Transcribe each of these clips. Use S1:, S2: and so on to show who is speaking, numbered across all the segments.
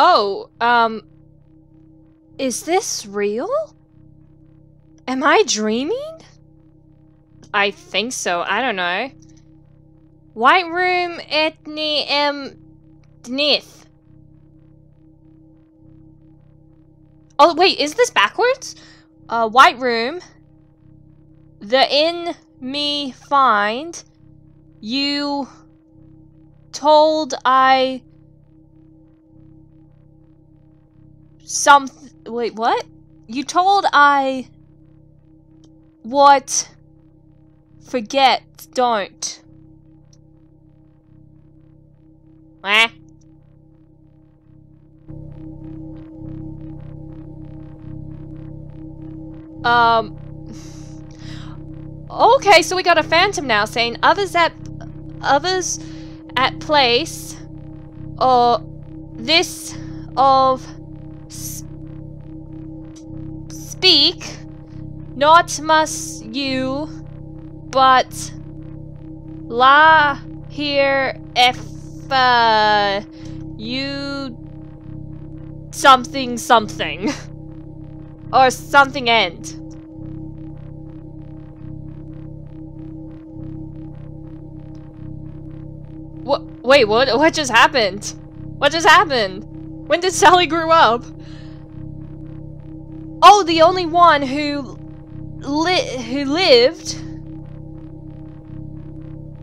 S1: Oh, um... Is this real? Am I dreaming? I think so, I don't know. White room etni em dnith. Oh, wait, is this backwards? Uh, white room. The in me find. You told I some wait what? You told I what? Forget don't. Eh? um okay so we got a phantom now saying others at others at place or this of speak not must you but la here if uh, you something something or something end What? Wait, what? What just happened? What just happened? When did Sally grow up? Oh, the only one who li who lived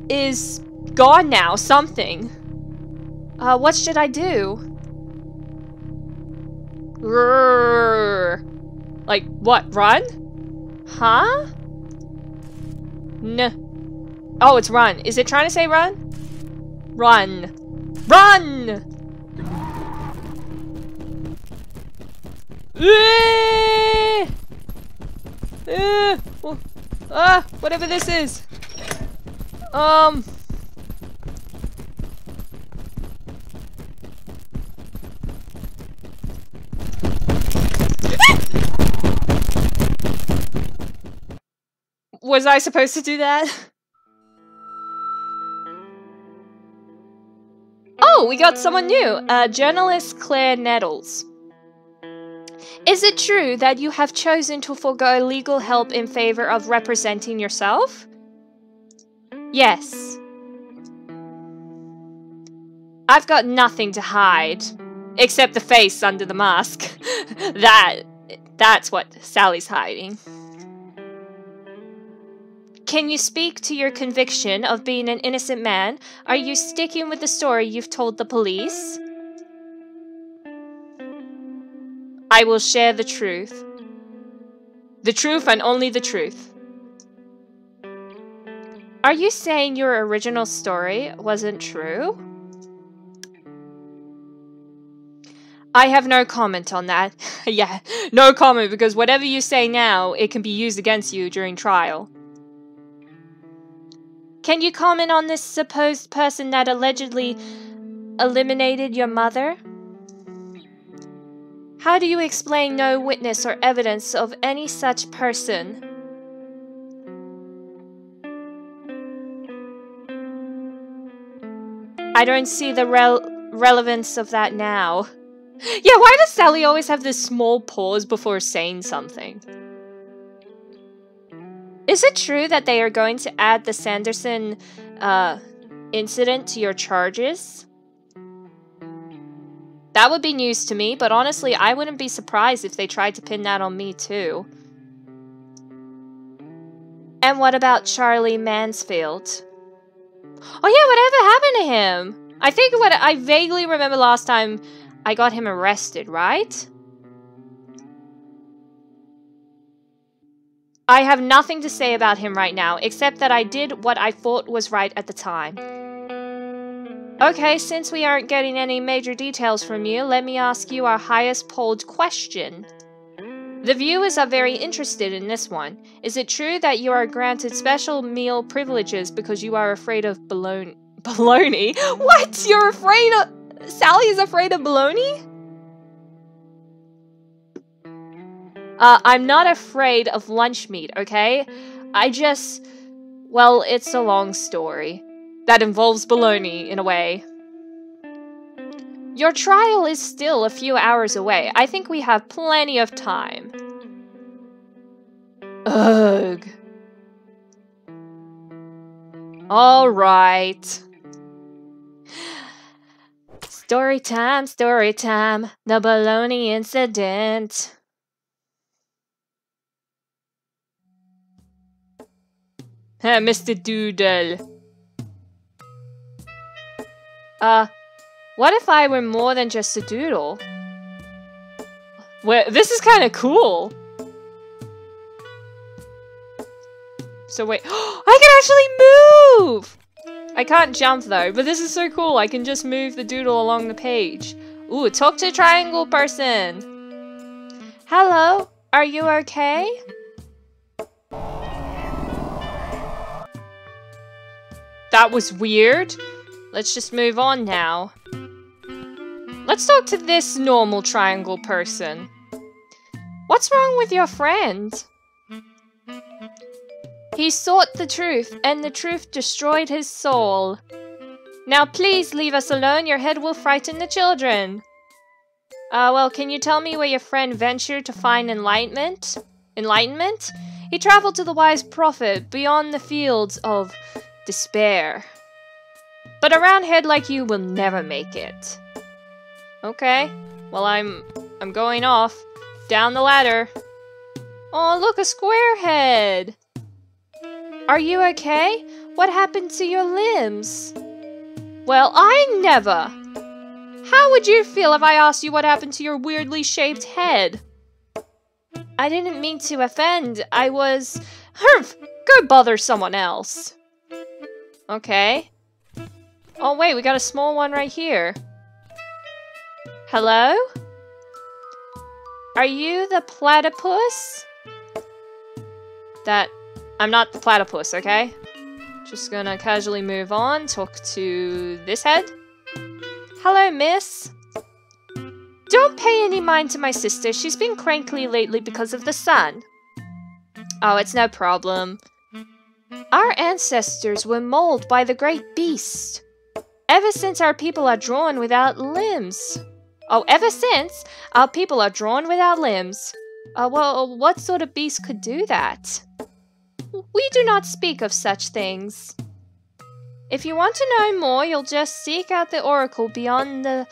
S1: is gone now. Something. Uh, what should I do? Grrr. Like what? Run? Huh? N. Oh, it's run. Is it trying to say run? Run! Run! Eh! Eh! Oh, ah! Whatever this is! Um... Was I supposed to do that? Oh, we got someone new. Uh, journalist Claire Nettles. Is it true that you have chosen to forego legal help in favor of representing yourself? Yes. I've got nothing to hide. Except the face under the mask. that... That's what Sally's hiding. Can you speak to your conviction of being an innocent man? Are you sticking with the story you've told the police? I will share the truth. The truth and only the truth. Are you saying your original story wasn't true? I have no comment on that. yeah, no comment because whatever you say now, it can be used against you during trial. Can you comment on this supposed person that allegedly eliminated your mother? How do you explain no witness or evidence of any such person? I don't see the rel relevance of that now. Yeah, why does Sally always have this small pause before saying something? Is it true that they are going to add the Sanderson uh, incident to your charges? That would be news to me, but honestly, I wouldn't be surprised if they tried to pin that on me too. And what about Charlie Mansfield? Oh yeah, whatever happened to him? I think what I vaguely remember last time I got him arrested, right? I have nothing to say about him right now, except that I did what I thought was right at the time. Okay, since we aren't getting any major details from you, let me ask you our highest polled question. The viewers are very interested in this one. Is it true that you are granted special meal privileges because you are afraid of baloney? What? You're afraid of... Sally is afraid of baloney? Uh, I'm not afraid of lunch meat, okay? I just... Well, it's a long story. That involves baloney, in a way. Your trial is still a few hours away. I think we have plenty of time. Ugh. Alright. Story time, story time. The baloney incident. Mr. Doodle. Uh, what if I were more than just a doodle? Well, this is kind of cool. So wait, I can actually move! I can't jump though, but this is so cool. I can just move the doodle along the page. Ooh, talk to triangle person. Hello, are you okay? That was weird. Let's just move on now. Let's talk to this normal triangle person. What's wrong with your friend? He sought the truth, and the truth destroyed his soul. Now please leave us alone, your head will frighten the children. Uh, well, can you tell me where your friend ventured to find enlightenment? Enlightenment? He traveled to the wise prophet beyond the fields of despair. But a roundhead like you will never make it. Okay, well I'm I'm going off. Down the ladder. Oh, look, a square head! Are you okay? What happened to your limbs? Well, I never! How would you feel if I asked you what happened to your weirdly shaped head? I didn't mean to offend. I was... Go bother someone else. Okay. Oh wait, we got a small one right here. Hello? Are you the platypus? That... I'm not the platypus, okay? Just gonna casually move on, talk to this head. Hello, miss. Don't pay any mind to my sister. She's been cranky lately because of the sun. Oh, it's no problem. Our ancestors were mauled by the great beast. Ever since our people are drawn without limbs. Oh, ever since our people are drawn without limbs. Uh, well, what sort of beast could do that? We do not speak of such things. If you want to know more, you'll just seek out the oracle beyond the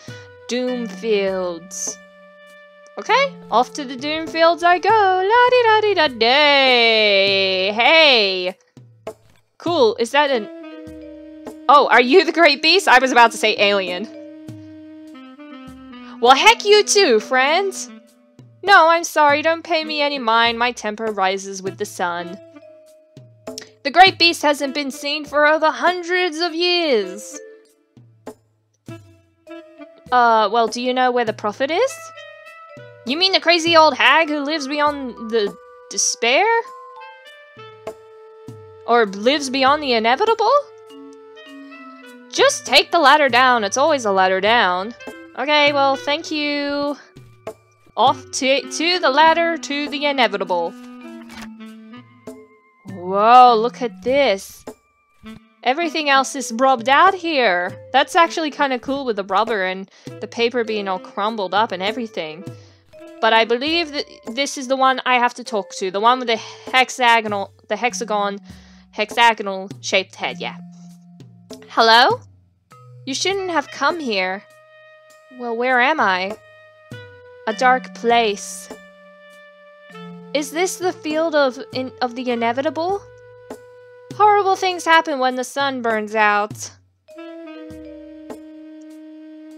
S1: doom fields. Okay, off to the doom fields I go. La di da di da day. Hey. Cool. Is that an... Oh, are you the Great Beast? I was about to say alien. Well, heck you too, friends. No, I'm sorry. Don't pay me any mind. My temper rises with the sun. The Great Beast hasn't been seen for over hundreds of years. Uh, well, do you know where the prophet is? You mean the crazy old hag who lives beyond the despair? Or lives beyond the inevitable? Just take the ladder down. It's always a ladder down. Okay, well, thank you. Off to, to the ladder to the inevitable. Whoa, look at this. Everything else is rubbed out here. That's actually kind of cool with the rubber and the paper being all crumbled up and everything. But I believe that this is the one I have to talk to. The one with the hexagonal, the hexagon hexagonal shaped head, yeah. Hello? You shouldn't have come here. Well, where am I? A dark place. Is this the field of in, of the inevitable? Horrible things happen when the sun burns out.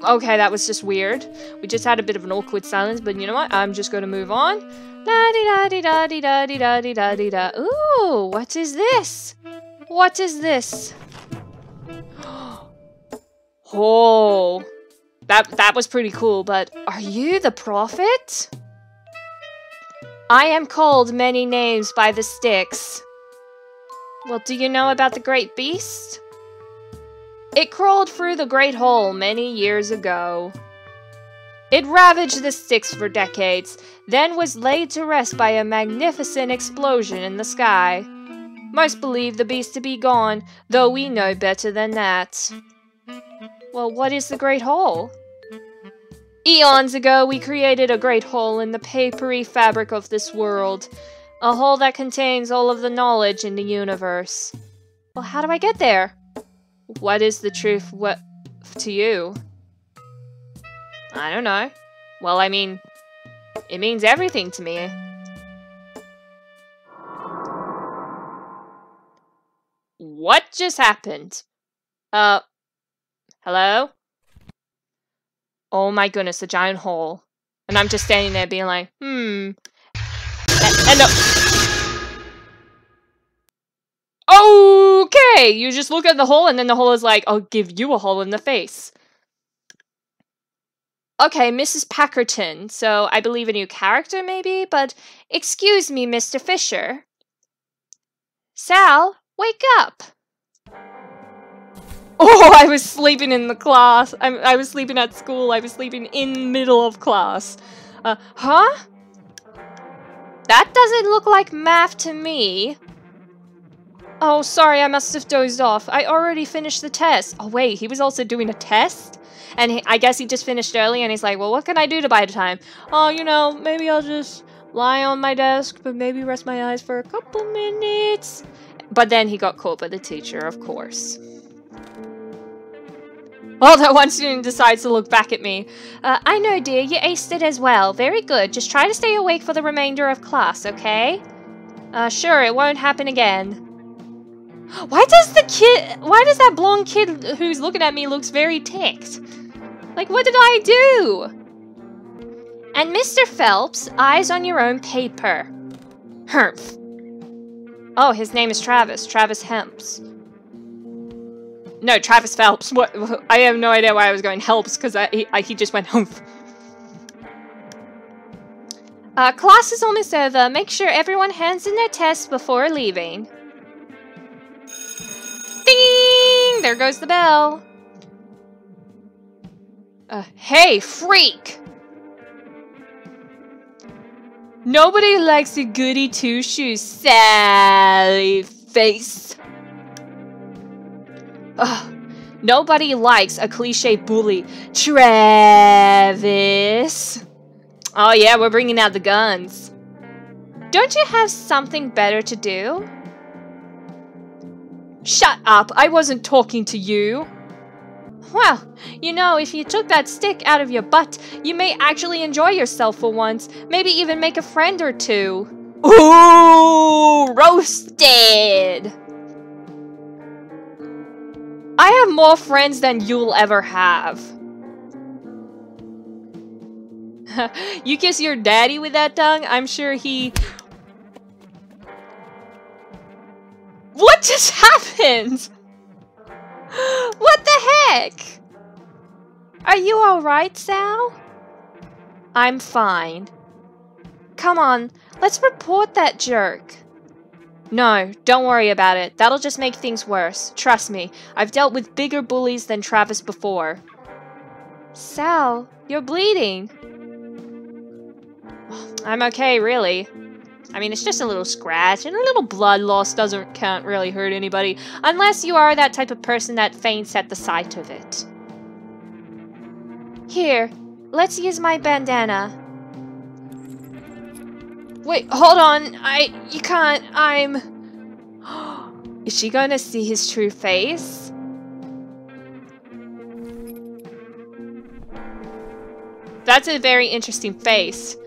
S1: Okay, that was just weird. We just had a bit of an awkward silence, but you know what? I'm just gonna move on. Da di da di da di da di da di da di da. Ooh, what is this? What is this? Oh, that that was pretty cool. But are you the prophet? I am called many names by the Styx. Well, do you know about the great beast? It crawled through the Great Hole many years ago. It ravaged the Styx for decades, then was laid to rest by a magnificent explosion in the sky. Most believe the beast to be gone, though we know better than that. Well, what is the Great Hole? Eons ago, we created a great hole in the papery fabric of this world. A hole that contains all of the knowledge in the universe. Well, how do I get there? What is the truth what to you? I don't know. Well, I mean, it means everything to me. What just happened? Uh, hello? Oh my goodness, a giant hole. And I'm just standing there being like, hmm. And, Okay, you just look at the hole and then the hole is like, I'll give you a hole in the face. Okay, Mrs. Packerton, so I believe a new character maybe, but excuse me, Mr. Fisher. Sal, wake up! Oh, I was sleeping in the class. I, I was sleeping at school. I was sleeping in middle of class. Uh, huh? That doesn't look like math to me. Oh, sorry, I must have dozed off. I already finished the test. Oh, wait, he was also doing a test? And he, I guess he just finished early and he's like, well, what can I do to buy time? Oh, you know, maybe I'll just lie on my desk, but maybe rest my eyes for a couple minutes. But then he got caught by the teacher, of course. Oh, that one student decides to look back at me. Uh, I know, dear, you aced it as well. Very good. Just try to stay awake for the remainder of class, okay? Uh, sure, it won't happen again. Why does the kid- why does that blonde kid who's looking at me looks very ticked? Like, what did I do? And Mr. Phelps, eyes on your own paper. Humph. Oh, his name is Travis. Travis Hemps. No, Travis Phelps. What? I have no idea why I was going helps because he, he just went humph. Uh, class is almost over. Make sure everyone hands in their tests before leaving. Ding! There goes the bell. Uh, hey, freak! Nobody likes a goody two-shoes, Sally face. Ugh. Nobody likes a cliche bully, Travis. Oh yeah, we're bringing out the guns. Don't you have something better to do? Shut up, I wasn't talking to you. Well, you know, if you took that stick out of your butt, you may actually enjoy yourself for once. Maybe even make a friend or two. Ooh, roasted! I have more friends than you'll ever have. you kiss your daddy with that tongue? I'm sure he... What just happened? What the heck? Are you alright, Sal? I'm fine. Come on, let's report that jerk. No, don't worry about it. That'll just make things worse. Trust me, I've dealt with bigger bullies than Travis before. Sal, you're bleeding. I'm okay, really. I mean, it's just a little scratch, and a little blood loss doesn't can't really hurt anybody, unless you are that type of person that faints at the sight of it. Here, let's use my bandana. Wait, hold on. I, you can't, I'm... Is she gonna see his true face? That's a very interesting face.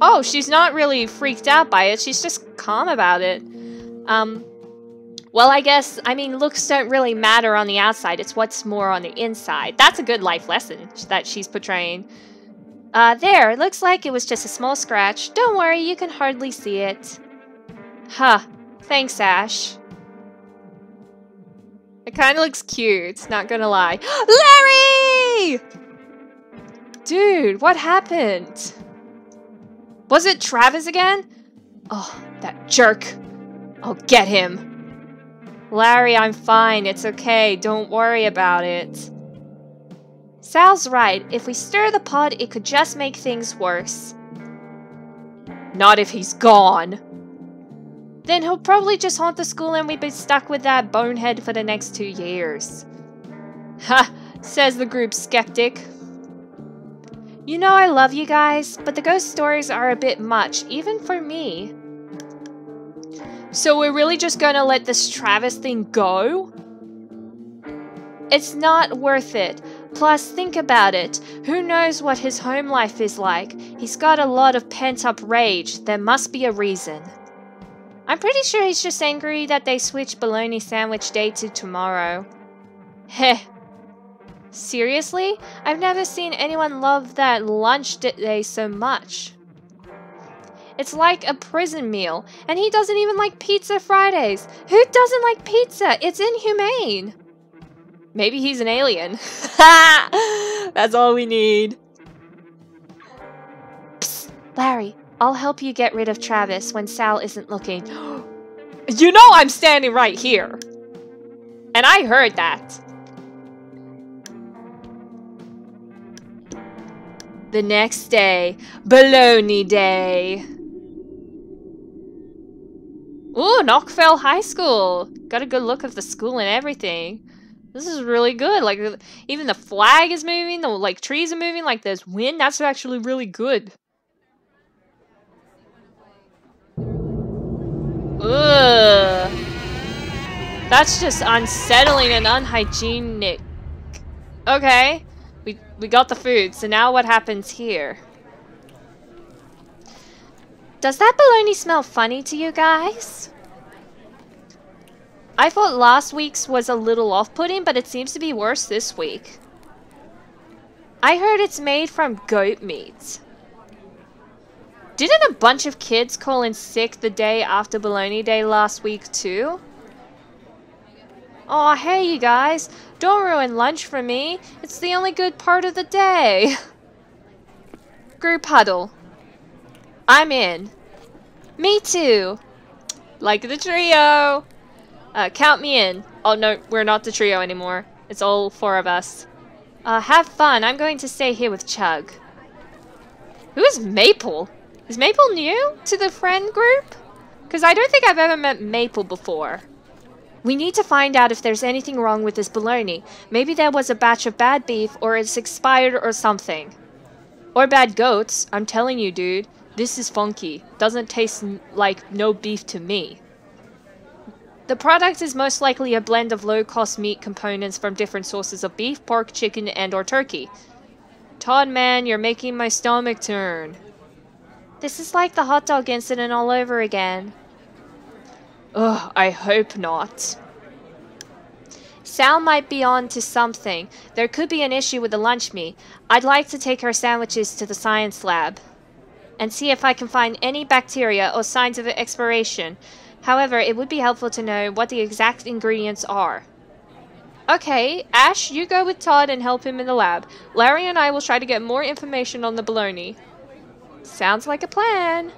S1: Oh, she's not really freaked out by it. She's just calm about it. Um, well, I guess, I mean, looks don't really matter on the outside. It's what's more on the inside. That's a good life lesson that she's portraying. Uh, there, it looks like it was just a small scratch. Don't worry, you can hardly see it. Huh. Thanks, Ash. It kind of looks cute, not gonna lie. Larry! Dude, what happened? Was it Travis again? Oh, that jerk. I'll get him. Larry, I'm fine. It's okay. Don't worry about it. Sal's right. If we stir the pot, it could just make things worse. Not if he's gone. Then he'll probably just haunt the school and we'd be stuck with that bonehead for the next two years. Ha! Says the group skeptic. You know I love you guys, but the ghost stories are a bit much, even for me. So we're really just gonna let this Travis thing go? It's not worth it. Plus, think about it. Who knows what his home life is like? He's got a lot of pent up rage. There must be a reason. I'm pretty sure he's just angry that they switched bologna sandwich day to tomorrow. Heh. Seriously? I've never seen anyone love that lunch day so much. It's like a prison meal, and he doesn't even like pizza Fridays. Who doesn't like pizza? It's inhumane. Maybe he's an alien. That's all we need. Psst, Larry, I'll help you get rid of Travis when Sal isn't looking. you know I'm standing right here. And I heard that. The next day, Baloney Day. Ooh, Nockfell High School. Got a good look of the school and everything. This is really good. Like, even the flag is moving, the, like, trees are moving, like, there's wind. That's actually really good. Ugh. That's just unsettling and unhygienic. Okay. We, we got the food, so now what happens here? Does that bologna smell funny to you guys? I thought last week's was a little off-putting, but it seems to be worse this week. I heard it's made from goat meat. Didn't a bunch of kids call in sick the day after Bologna Day last week too? Aw, oh, hey you guys, don't ruin lunch for me. It's the only good part of the day. Group huddle. I'm in. Me too. Like the trio. Uh, count me in. Oh no, we're not the trio anymore. It's all four of us. Uh, have fun. I'm going to stay here with Chug. Who is Maple? Is Maple new to the friend group? Because I don't think I've ever met Maple before. We need to find out if there's anything wrong with this bologna. Maybe there was a batch of bad beef or it's expired or something. Or bad goats. I'm telling you, dude. This is funky. Doesn't taste like no beef to me. The product is most likely a blend of low-cost meat components from different sources of beef, pork, chicken, and or turkey. Todd, man, you're making my stomach turn. This is like the hot dog incident all over again. Ugh, I hope not. Sal might be on to something. There could be an issue with the lunch meat. I'd like to take her sandwiches to the science lab and see if I can find any bacteria or signs of expiration. However, it would be helpful to know what the exact ingredients are. Okay, Ash, you go with Todd and help him in the lab. Larry and I will try to get more information on the baloney. Sounds like a plan.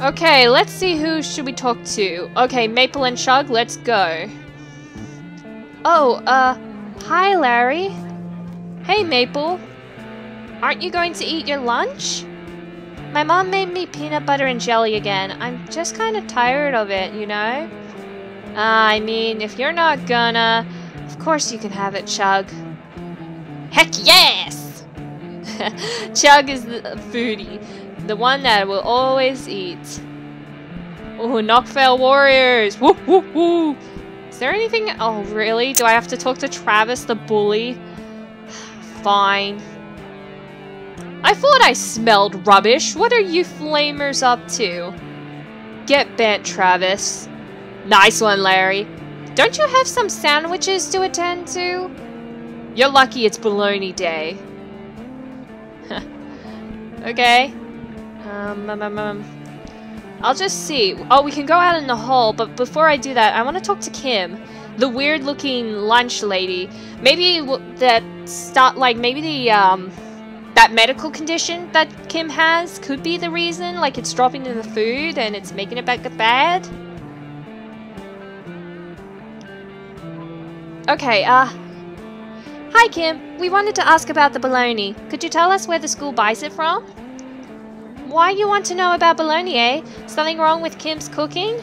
S1: Okay, let's see who should we talk to. Okay, Maple and Chug, let's go. Oh, uh, hi Larry. Hey Maple. Aren't you going to eat your lunch? My mom made me peanut butter and jelly again. I'm just kind of tired of it, you know? Uh, I mean, if you're not gonna... Of course you can have it, Chug. Heck yes! Chug is the foodie. The one that will always eat. Oh, Nockfell Warriors! Woo woo woo! Is there anything... Oh, really? Do I have to talk to Travis the bully? Fine. I thought I smelled rubbish. What are you flamers up to? Get bent, Travis. Nice one, Larry. Don't you have some sandwiches to attend to? You're lucky it's bologna day. okay. Um, um, um, um, I'll just see. Oh, we can go out in the hall, but before I do that, I want to talk to Kim. The weird-looking lunch lady. Maybe that start like maybe the um that medical condition that Kim has could be the reason. Like it's dropping in the food and it's making it back bad. Okay, uh... Hi, Kim. We wanted to ask about the bologna. Could you tell us where the school buys it from? Why you want to know about bologna, eh? Something wrong with Kim's cooking?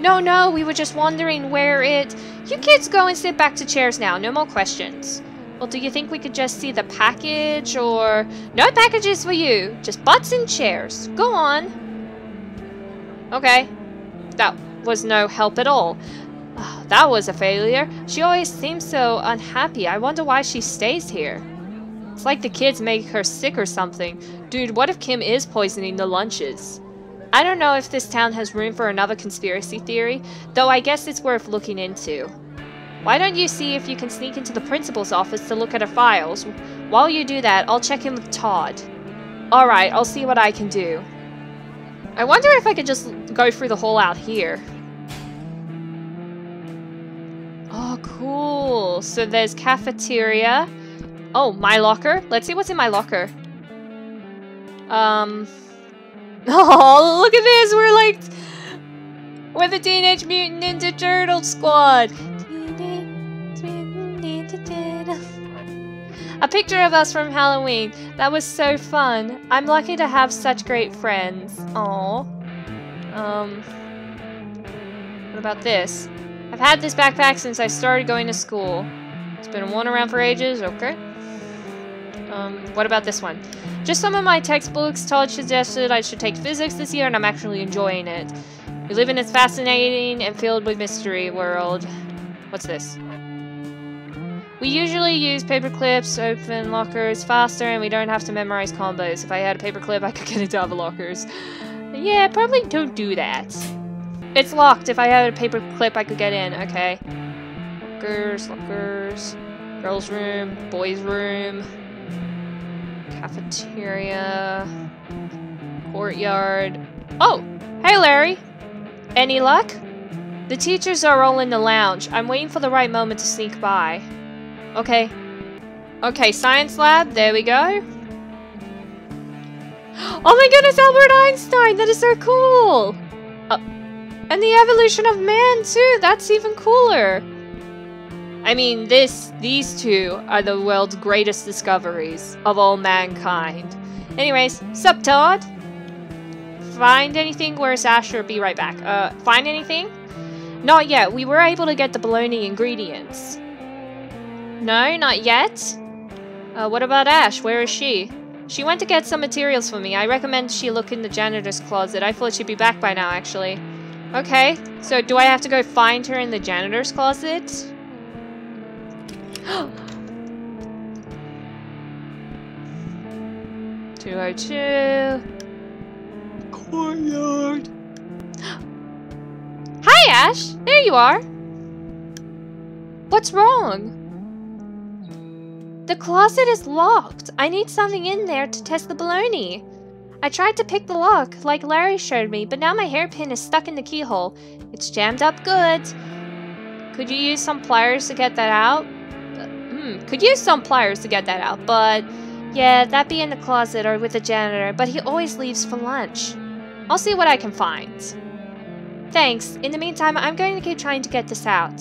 S1: No, no, we were just wondering where it... You kids go and sit back to chairs now, no more questions. Well, do you think we could just see the package, or... No packages for you, just butts and chairs. Go on. Okay. That was no help at all. Oh, that was a failure. She always seems so unhappy. I wonder why she stays here. It's like the kids make her sick or something. Dude, what if Kim is poisoning the lunches? I don't know if this town has room for another conspiracy theory, though I guess it's worth looking into. Why don't you see if you can sneak into the principal's office to look at her files? While you do that, I'll check in with Todd. Alright, I'll see what I can do. I wonder if I could just go through the hall out here. Oh, cool. So there's cafeteria. Oh, my locker. Let's see what's in my locker. Um, Oh, look at this! We're like... We're the Teenage Mutant Ninja Turtle Squad! A picture of us from Halloween. That was so fun. I'm lucky to have such great friends. Aww. Um... What about this? I've had this backpack since I started going to school. It's been worn around for ages, okay. Um, what about this one? Just some of my textbooks. Todd suggested I should take physics this year, and I'm actually enjoying it. We live in this fascinating and filled with mystery world. What's this? We usually use paper clips, open lockers faster, and we don't have to memorize combos. If I had a paper clip, I could get into other lockers. Yeah, probably don't do that. It's locked. If I had a paper clip, I could get in. Okay. Lockers, lockers. Girls' room, boys' room. Cafeteria. Courtyard. Oh! Hey, Larry! Any luck? The teachers are all in the lounge. I'm waiting for the right moment to sneak by. Okay. Okay, science lab. There we go. Oh my goodness, Albert Einstein! That is so cool! Uh, and the evolution of man, too! That's even cooler! I mean, this, these two are the world's greatest discoveries of all mankind. Anyways, sup, Todd? Find anything? Where's Asher? Be right back. Uh, find anything? Not yet. We were able to get the bologna ingredients. No, not yet? Uh, what about Ash? Where is she? She went to get some materials for me. I recommend she look in the janitor's closet. I thought she'd be back by now, actually. Okay, so do I have to go find her in the janitor's closet? 202. Courtyard. Hi, Ash. There you are. What's wrong? The closet is locked. I need something in there to test the baloney. I tried to pick the lock, like Larry showed me, but now my hairpin is stuck in the keyhole. It's jammed up good. Could you use some pliers to get that out? Hmm, could use some pliers to get that out, but yeah, that'd be in the closet or with the janitor, but he always leaves for lunch. I'll see what I can find. Thanks. In the meantime, I'm going to keep trying to get this out.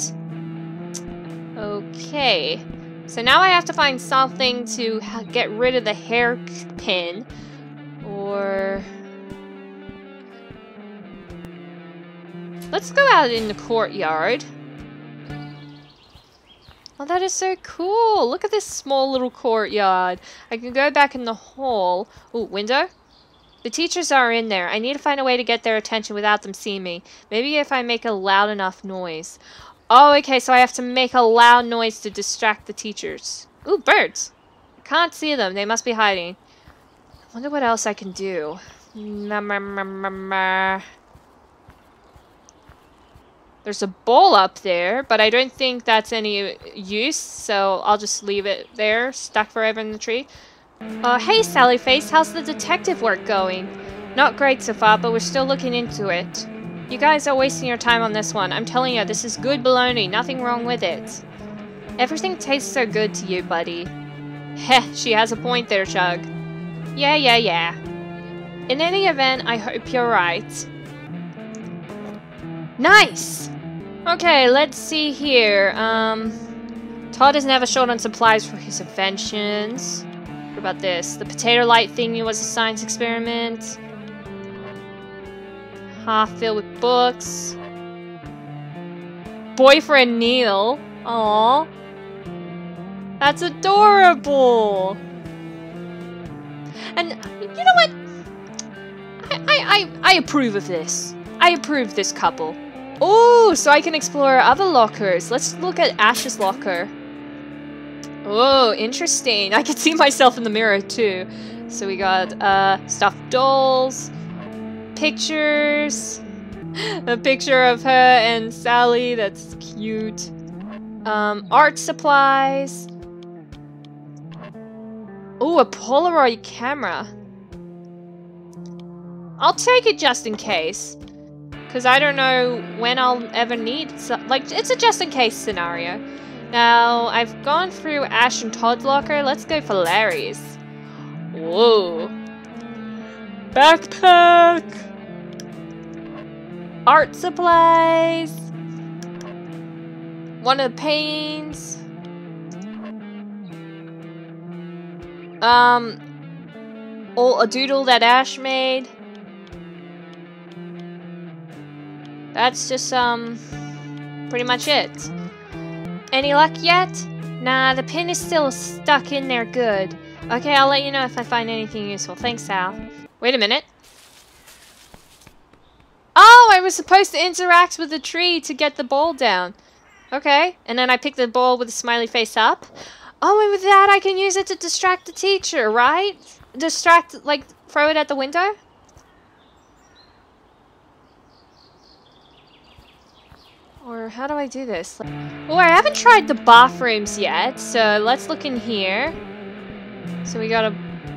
S1: Okay. So now I have to find something to get rid of the hairpin. Or... Let's go out in the courtyard. Oh, that is so cool. Look at this small little courtyard. I can go back in the hall. Oh, window? The teachers are in there. I need to find a way to get their attention without them seeing me. Maybe if I make a loud enough noise. Oh, okay, so I have to make a loud noise to distract the teachers. Ooh, birds. I can't see them. They must be hiding. I wonder what else I can do. Mm, There's a bowl up there, but I don't think that's any use, so I'll just leave it there, stuck forever in the tree. Uh, hey Sally Face, how's the detective work going? Not great so far, but we're still looking into it. You guys are wasting your time on this one. I'm telling you, this is good baloney, nothing wrong with it. Everything tastes so good to you, buddy. Heh, she has a point there, Chug. Yeah, yeah, yeah. In any event, I hope you're right. Nice! Okay, let's see here. Um, Todd is never short on supplies for his inventions. What about this. The potato light thingy was a science experiment. Half filled with books. Boyfriend Neil. Aww. That's adorable. And you know what? I, I, I, I approve of this. I approve this couple. Oh, so I can explore other lockers. Let's look at Ash's locker. Oh, interesting. I can see myself in the mirror too. So we got uh, stuffed dolls, pictures, a picture of her and Sally. That's cute. Um, art supplies. Oh, a Polaroid camera. I'll take it just in case. Because I don't know when I'll ever need... So like, it's a just in case scenario. Now, I've gone through Ash and Todd's locker. Let's go for Larry's. Whoa. Backpack! Art supplies! One of the paints. Um, oh, a doodle that Ash made. That's just, um, pretty much it. Any luck yet? Nah, the pin is still stuck in there good. Okay, I'll let you know if I find anything useful. Thanks, Sal. Wait a minute. Oh, I was supposed to interact with the tree to get the ball down. Okay, and then I pick the ball with the smiley face up. Oh, and with that I can use it to distract the teacher, right? Distract, like, throw it at the window? Or how do I do this? Oh, I haven't tried the bathrooms yet, so let's look in here. So we got a,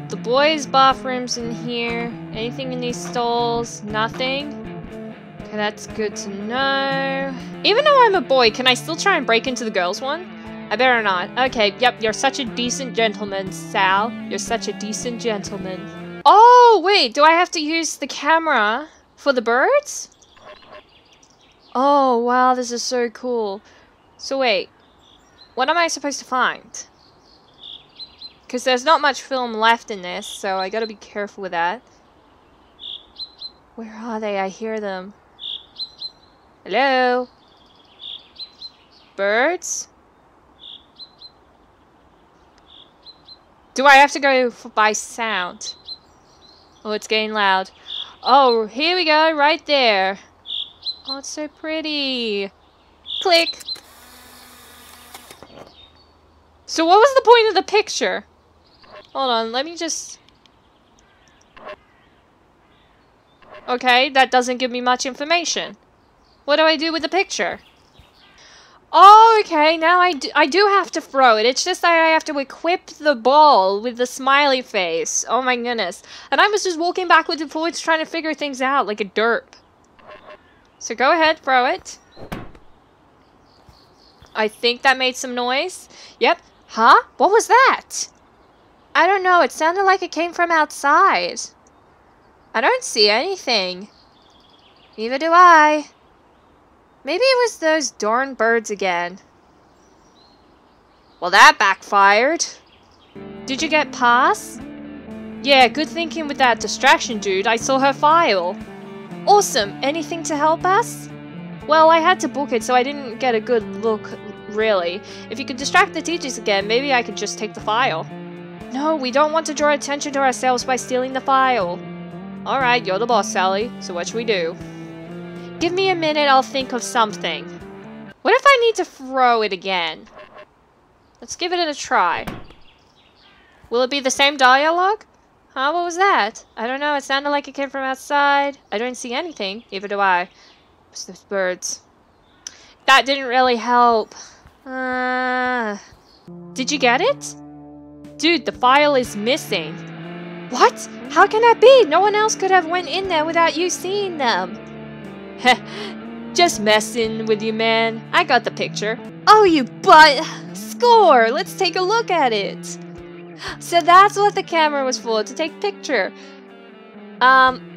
S1: the boys' bathrooms in here. Anything in these stalls? Nothing. Okay, that's good to know. Even though I'm a boy, can I still try and break into the girls' one? I better not. Okay, yep, you're such a decent gentleman, Sal. You're such a decent gentleman. Oh, wait, do I have to use the camera for the birds? Oh, wow, this is so cool. So wait, what am I supposed to find? Because there's not much film left in this, so I gotta be careful with that. Where are they? I hear them. Hello? Birds? Do I have to go by sound? Oh, it's getting loud. Oh, here we go, right there. Oh, it's so pretty. Click. So what was the point of the picture? Hold on, let me just... Okay, that doesn't give me much information. What do I do with the picture? Oh, okay, now I do, I do have to throw it. It's just that I have to equip the ball with the smiley face. Oh my goodness. And I was just walking backwards and forwards trying to figure things out like a derp. So go ahead, throw it. I think that made some noise. Yep. Huh? What was that? I don't know. It sounded like it came from outside. I don't see anything. Neither do I. Maybe it was those darn birds again. Well, that backfired. Did you get past? Yeah, good thinking with that distraction, dude. I saw her file. Awesome. Anything to help us? Well, I had to book it, so I didn't get a good look, really. If you could distract the teachers again, maybe I could just take the file. No, we don't want to draw attention to ourselves by stealing the file. Alright, you're the boss, Sally. So what should we do? Give me a minute, I'll think of something. What if I need to throw it again? Let's give it a try. Will it be the same dialogue? Huh, what was that? I don't know, it sounded like it came from outside. I don't see anything, neither do I. It's those birds. That didn't really help. Uh, did you get it? Dude, the file is missing. What? How can that be? No one else could have went in there without you seeing them. Heh. Just messing with you, man. I got the picture. Oh, you butt! Score! Let's take a look at it. So that's what the camera was for, to take picture. Um.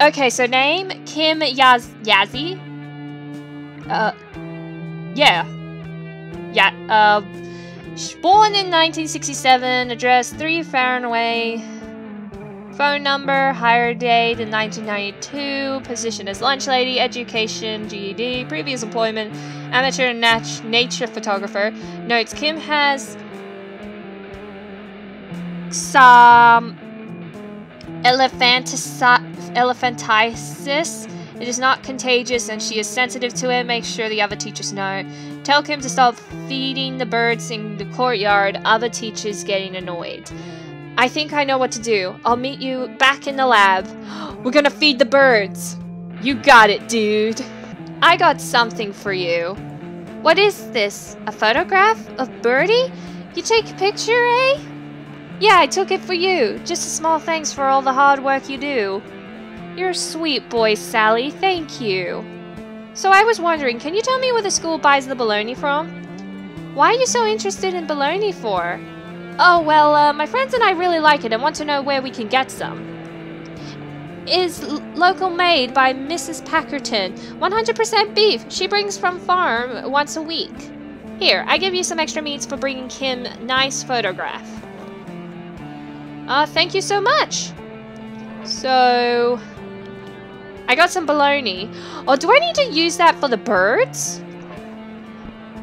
S1: Okay, so name, Kim Yaz Yazzie. Uh, yeah. Yeah, uh, Born in 1967, address 3 Farnway. Phone number, hire date in 1992, position as lunch lady, education, GED, previous employment, amateur nat nature photographer. Notes Kim has some elephantiasis. It is not contagious and she is sensitive to it. Make sure the other teachers know. Tell Kim to stop feeding the birds in the courtyard. Other teachers getting annoyed. I think I know what to do. I'll meet you back in the lab. We're gonna feed the birds. You got it, dude. I got something for you. What is this? A photograph of Birdie? You take a picture, eh? Yeah, I took it for you. Just a small thanks for all the hard work you do. You're a sweet boy, Sally. Thank you. So I was wondering, can you tell me where the school buys the bologna from? Why are you so interested in bologna for? Oh, well, uh, my friends and I really like it and want to know where we can get some. Is local made by Mrs. Packerton. 100% beef. She brings from farm once a week. Here, I give you some extra meats for bringing Kim nice photograph. Uh, thank you so much. So, I got some bologna. Oh, do I need to use that for the birds?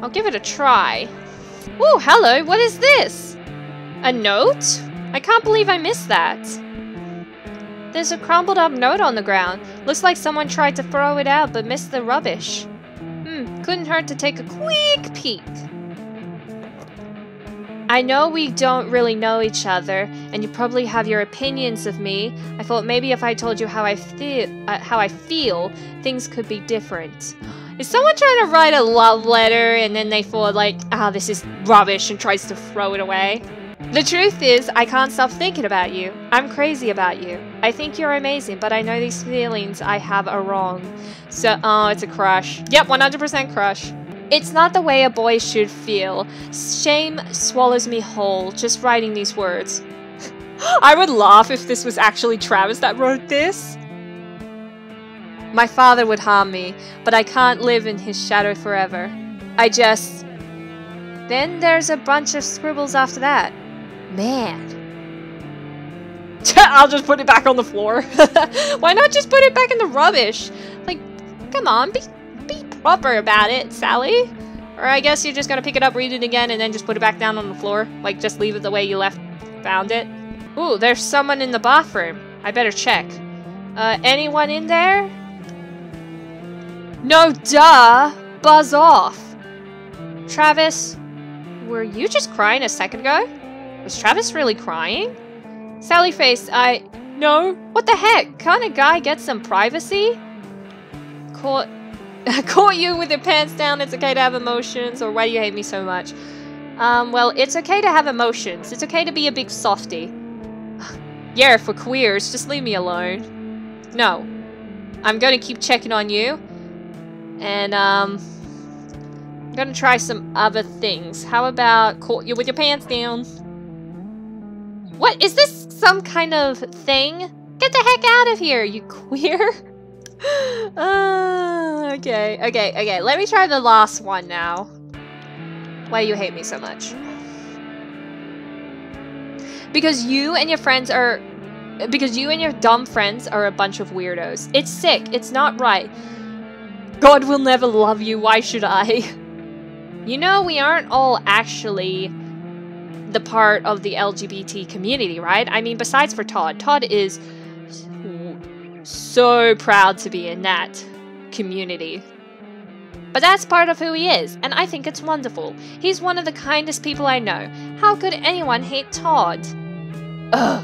S1: I'll give it a try. Oh, hello, what is this? A note? I can't believe I missed that. There's a crumpled up note on the ground. Looks like someone tried to throw it out but missed the rubbish. Hmm, couldn't hurt to take a quick peek. I know we don't really know each other, and you probably have your opinions of me. I thought maybe if I told you how I feel, uh, how I feel, things could be different. Is someone trying to write a love letter and then they thought like, ah, oh, this is rubbish and tries to throw it away? The truth is, I can't stop thinking about you. I'm crazy about you. I think you're amazing, but I know these feelings I have are wrong. So, oh, it's a crush. Yep, 100% crush. It's not the way a boy should feel. Shame swallows me whole just writing these words. I would laugh if this was actually Travis that wrote this. My father would harm me, but I can't live in his shadow forever. I just... Then there's a bunch of scribbles after that. Man. I'll just put it back on the floor. Why not just put it back in the rubbish? Like, come on, be, be about it, Sally. Or I guess you're just gonna pick it up, read it again, and then just put it back down on the floor. Like, just leave it the way you left, found it. Ooh, there's someone in the bathroom. I better check. Uh, anyone in there? No, duh! Buzz off! Travis, were you just crying a second ago? Was Travis really crying? Sally face, I... No. What the heck? Can't a guy get some privacy? Caught... Caught you with your pants down, it's okay to have emotions, or why do you hate me so much? Um, well, it's okay to have emotions. It's okay to be a big softy. yeah, for queers, just leave me alone. No. I'm gonna keep checking on you. And, um... I'm gonna try some other things. How about caught you with your pants down? What? Is this some kind of thing? Get the heck out of here, you queer! Uh, okay, okay, okay. Let me try the last one now. Why do you hate me so much? Because you and your friends are... Because you and your dumb friends are a bunch of weirdos. It's sick. It's not right. God will never love you. Why should I? You know, we aren't all actually the part of the LGBT community, right? I mean, besides for Todd, Todd is so proud to be in that community. But that's part of who he is, and I think it's wonderful. He's one of the kindest people I know. How could anyone hate Todd? Ugh.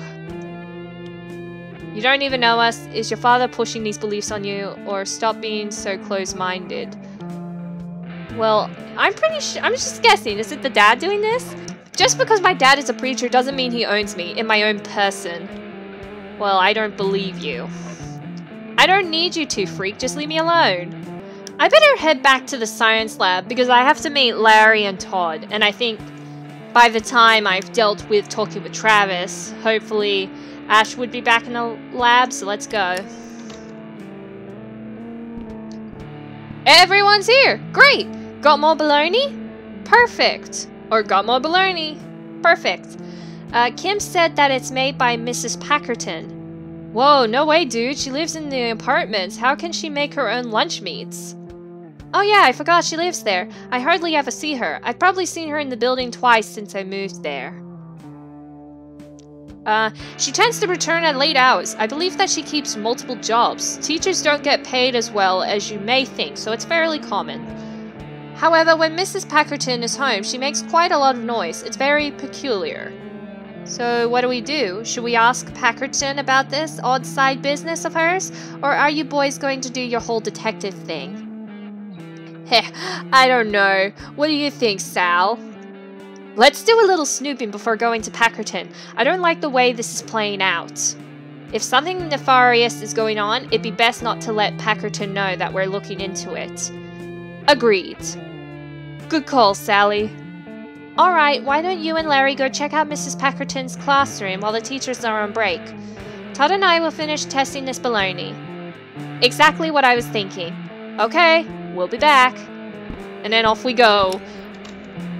S1: You don't even know us. Is your father pushing these beliefs on you, or stop being so close minded? Well, I'm pretty sure. I'm just guessing. Is it the dad doing this? Just because my dad is a preacher doesn't mean he owns me in my own person. Well, I don't believe you. I don't need you to, freak. Just leave me alone. I better head back to the science lab because I have to meet Larry and Todd. And I think by the time I've dealt with talking with Travis, hopefully Ash would be back in the lab. So let's go. Everyone's here. Great. Got more baloney? Perfect. Or got more bologna. Perfect. Uh, Kim said that it's made by Mrs. Packerton. Whoa, no way, dude. She lives in the apartments. How can she make her own lunch meats? Oh yeah, I forgot she lives there. I hardly ever see her. I've probably seen her in the building twice since I moved there. Uh, she tends to return at late hours. I believe that she keeps multiple jobs. Teachers don't get paid as well as you may think, so it's fairly common. However, when Mrs. Packerton is home, she makes quite a lot of noise. It's very peculiar. So, what do we do? Should we ask Packerton about this odd side business of hers? Or are you boys going to do your whole detective thing? Heh, I don't know. What do you think, Sal? Let's do a little snooping before going to Packerton. I don't like the way this is playing out. If something nefarious is going on, it'd be best not to let Packerton know that we're looking into it. Agreed. Good call, Sally. Alright, why don't you and Larry go check out Mrs. Packerton's classroom while the teachers are on break? Todd and I will finish testing this baloney. Exactly what I was thinking. Okay, we'll be back. And then off we go.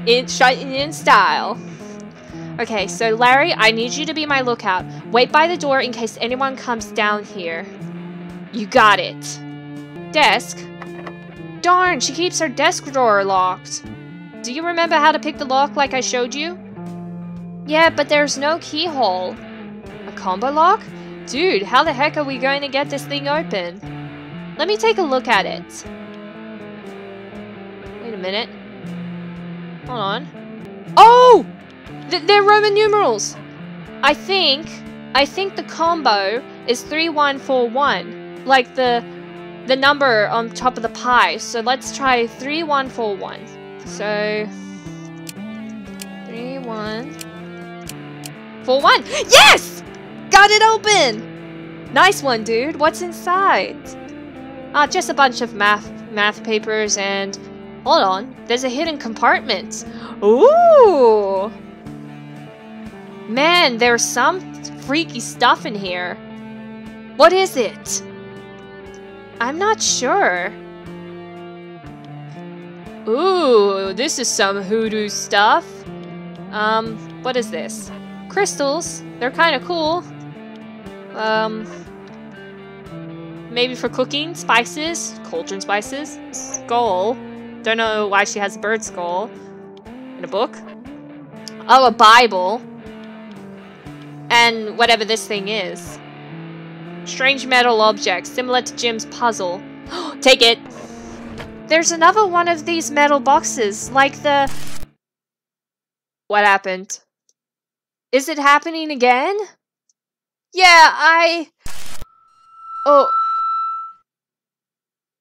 S1: In, in style. Okay, so Larry, I need you to be my lookout. Wait by the door in case anyone comes down here. You got it. Desk? Darn, she keeps her desk drawer locked. Do you remember how to pick the lock like I showed you? Yeah, but there's no keyhole. A combo lock? Dude, how the heck are we going to get this thing open? Let me take a look at it. Wait a minute. Hold on. Oh! Th they're Roman numerals! I think, I think the combo is 3141. Like the, the number on top of the pi. So let's try 3141. So, three, one, four, one. Yes! Got it open! Nice one, dude. What's inside? Ah, just a bunch of math math papers and... Hold on. There's a hidden compartment. Ooh! Man, there's some freaky stuff in here. What is it? I'm not sure. Ooh, this is some hoodoo stuff. Um, what is this? Crystals. They're kind of cool. Um, maybe for cooking. Spices. Cauldron spices. Skull. Don't know why she has a bird skull. In a book. Oh, a Bible. And whatever this thing is. Strange metal object, similar to Jim's puzzle. Take it! There's another one of these metal boxes, like the... What happened? Is it happening again? Yeah, I... Oh...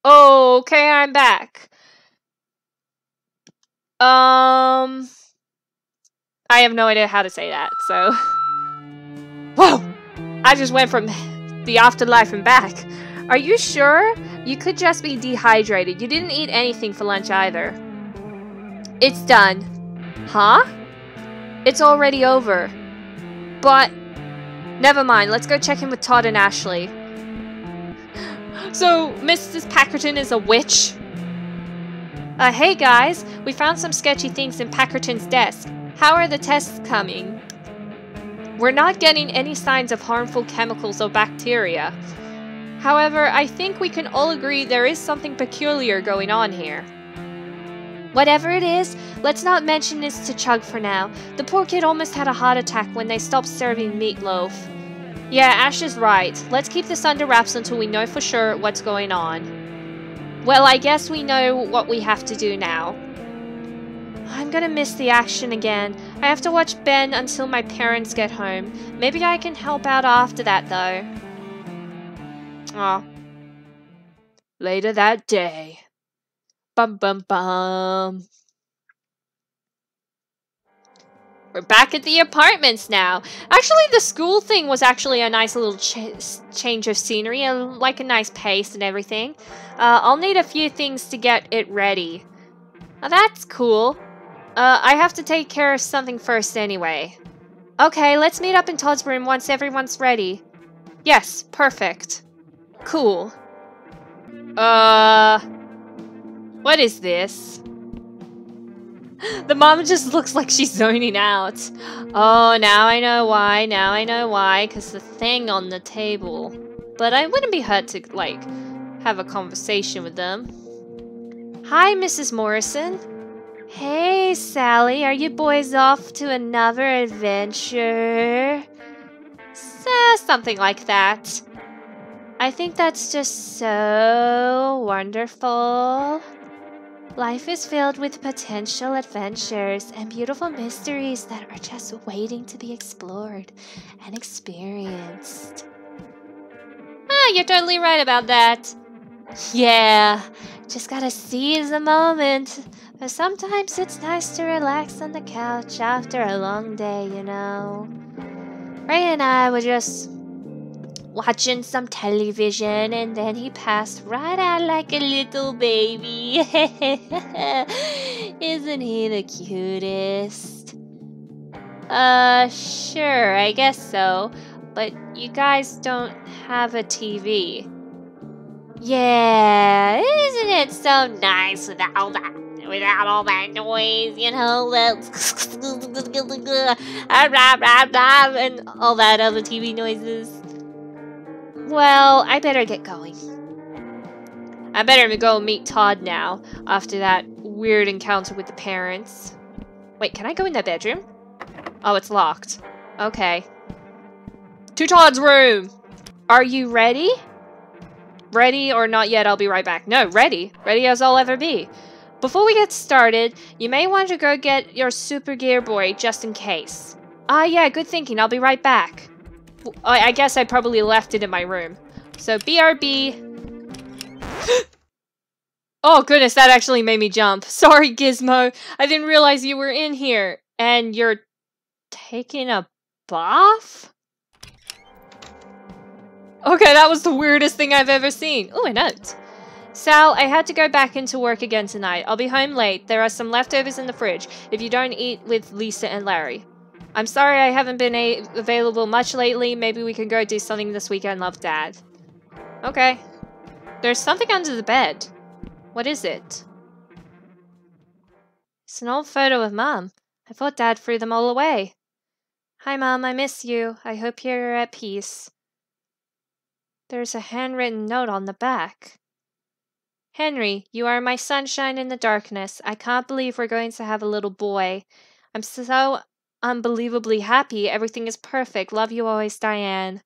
S1: Oh, okay, I'm back. Um... I have no idea how to say that, so... Whoa! I just went from the afterlife and back. Are you sure? You could just be dehydrated. You didn't eat anything for lunch either. It's done. Huh? It's already over. But... Never mind, let's go check in with Todd and Ashley. So, Mrs. Packerton is a witch? Uh, hey guys, we found some sketchy things in Packerton's desk. How are the tests coming? We're not getting any signs of harmful chemicals or bacteria. However, I think we can all agree there is something peculiar going on here. Whatever it is, let's not mention this to Chug for now. The poor kid almost had a heart attack when they stopped serving meatloaf. Yeah, Ash is right. Let's keep this under wraps until we know for sure what's going on. Well, I guess we know what we have to do now. I'm gonna miss the action again. I have to watch Ben until my parents get home. Maybe I can help out after that, though. Ah. Later that day. Bum bum bum. We're back at the apartments now. Actually, the school thing was actually a nice little ch change of scenery, and like a nice pace and everything. Uh, I'll need a few things to get it ready. That's cool. Uh, I have to take care of something first anyway. Okay, let's meet up in Todd's room once everyone's ready. Yes, perfect. Cool. Uh... What is this? The mom just looks like she's zoning out. Oh, now I know why. Now I know why. Because the thing on the table. But I wouldn't be hurt to, like, have a conversation with them. Hi, Mrs. Morrison. Hey, Sally. Are you boys off to another adventure? So, something like that. I think that's just so wonderful. Life is filled with potential adventures and beautiful mysteries that are just waiting to be explored and experienced. Ah, you're totally right about that. Yeah, just gotta seize the moment. But sometimes it's nice to relax on the couch after a long day, you know. Ray and I were just watching some television and then he passed right out like a little baby. Isn't he the cutest? Uh, sure, I guess so. But you guys don't have a TV. Yeah, isn't it so nice without all that without all that noise, you know, that and all that other TV noises. Well, I better get going. I better go meet Todd now, after that weird encounter with the parents. Wait, can I go in that bedroom? Oh, it's locked. Okay. To Todd's room! Are you ready? Ready or not yet, I'll be right back. No, ready. Ready as I'll ever be. Before we get started, you may want to go get your Super Gear Boy just in case. Ah, yeah, good thinking. I'll be right back. I guess I probably left it in my room. So BRB. oh goodness, that actually made me jump. Sorry, Gizmo. I didn't realize you were in here. And you're taking a bath? Okay, that was the weirdest thing I've ever seen. Oh, a note. Sal, I had to go back into work again tonight. I'll be home late. There are some leftovers in the fridge if you don't eat with Lisa and Larry. I'm sorry I haven't been available much lately. Maybe we can go do something this weekend, love Dad. Okay. There's something under the bed. What is it? It's an old photo of Mom. I thought Dad threw them all away. Hi, Mom. I miss you. I hope you're at peace. There's a handwritten note on the back. Henry, you are my sunshine in the darkness. I can't believe we're going to have a little boy. I'm so unbelievably happy. Everything is perfect. Love you always, Diane.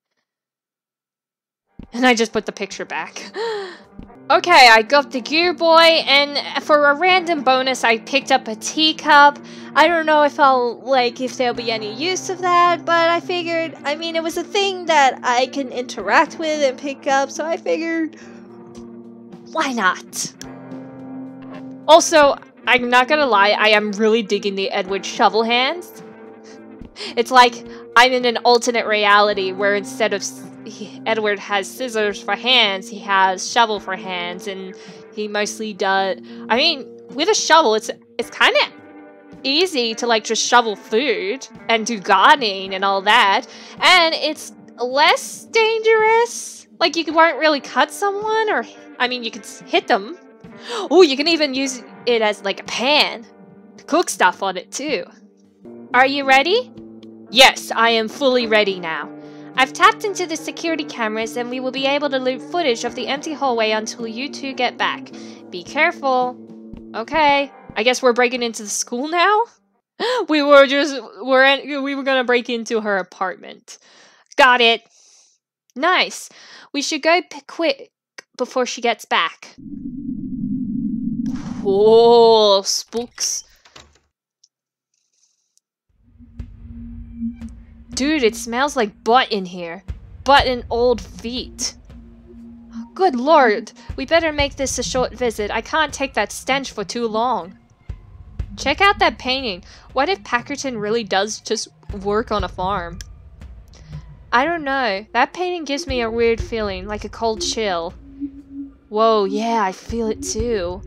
S1: And I just put the picture back. okay, I got the Gear Boy, and for a random bonus, I picked up a teacup. I don't know if I'll, like, if there'll be any use of that, but I figured, I mean, it was a thing that I can interact with and pick up, so I figured, why not? Also, I'm not gonna lie, I am really digging the Edward shovel hands. It's like I'm in an alternate reality where instead of he, Edward has scissors for hands, he has shovel for hands, and he mostly does. I mean, with a shovel, it's it's kind of easy to like just shovel food and do gardening and all that, and it's less dangerous. Like you won't really cut someone, or I mean, you could hit them. Oh, you can even use it as like a pan to cook stuff on it too. Are you ready? Yes, I am fully ready now. I've tapped into the security cameras and we will be able to loop footage of the empty hallway until you two get back. Be careful. Okay, I guess we're breaking into the school now? we were just, we're in, we were gonna break into her apartment. Got it. Nice. We should go quick before she gets back. Whoa, spooks. Dude, it smells like butt in here. Butt and old feet. Good lord, we better make this a short visit. I can't take that stench for too long. Check out that painting. What if Packerton really does just work on a farm? I don't know. That painting gives me a weird feeling, like a cold chill. Whoa, yeah, I feel it too.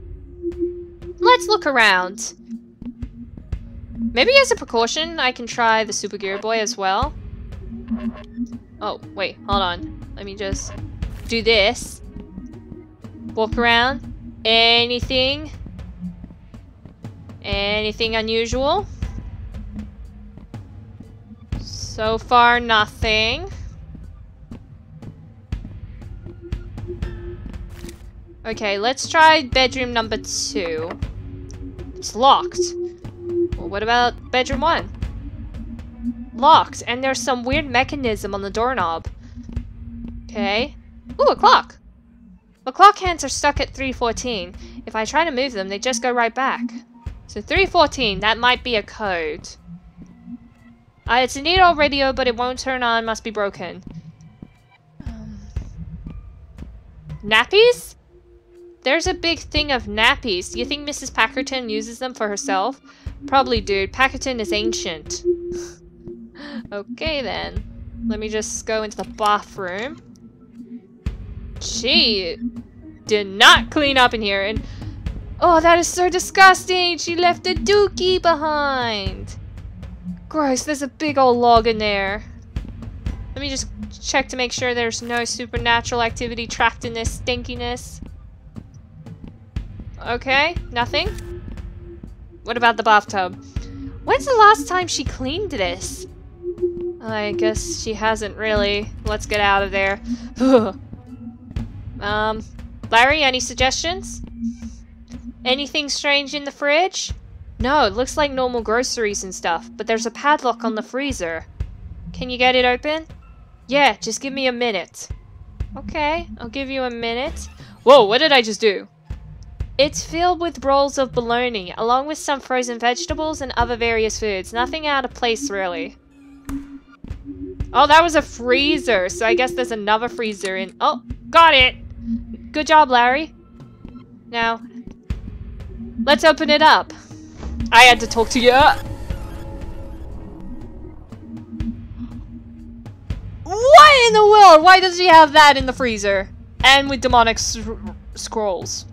S1: Let's look around. Maybe as a precaution, I can try the Super Gear Boy as well. Oh, wait, hold on. Let me just do this. Walk around. Anything? Anything unusual? So far, nothing. Okay, let's try bedroom number two. It's locked. Well, what about bedroom one? Locked, and there's some weird mechanism on the doorknob. Okay. Ooh, a clock! The clock hands are stuck at 314. If I try to move them, they just go right back. So 314, that might be a code. Uh, it's a neat old radio, but it won't turn on, must be broken. Um, nappies? There's a big thing of nappies. Do you think Mrs. Packerton uses them for herself? Probably, dude. Packerton is ancient. okay, then. Let me just go into the bathroom. She did not clean up in here, and... Oh, that is so disgusting! She left a dookie behind! Gross, there's a big old log in there. Let me just check to make sure there's no supernatural activity trapped in this stinkiness. Okay, nothing? What about the bathtub? When's the last time she cleaned this? I guess she hasn't really. Let's get out of there. um, Larry, any suggestions? Anything strange in the fridge? No, it looks like normal groceries and stuff, but there's a padlock on the freezer. Can you get it open? Yeah, just give me a minute. Okay, I'll give you a minute. Whoa, what did I just do? It's filled with rolls of bologna, along with some frozen vegetables and other various foods. Nothing out of place, really. Oh, that was a freezer, so I guess there's another freezer in- Oh, got it! Good job, Larry. Now, let's open it up. I had to talk to you. What in the world? Why does she have that in the freezer? And with demonic scrolls.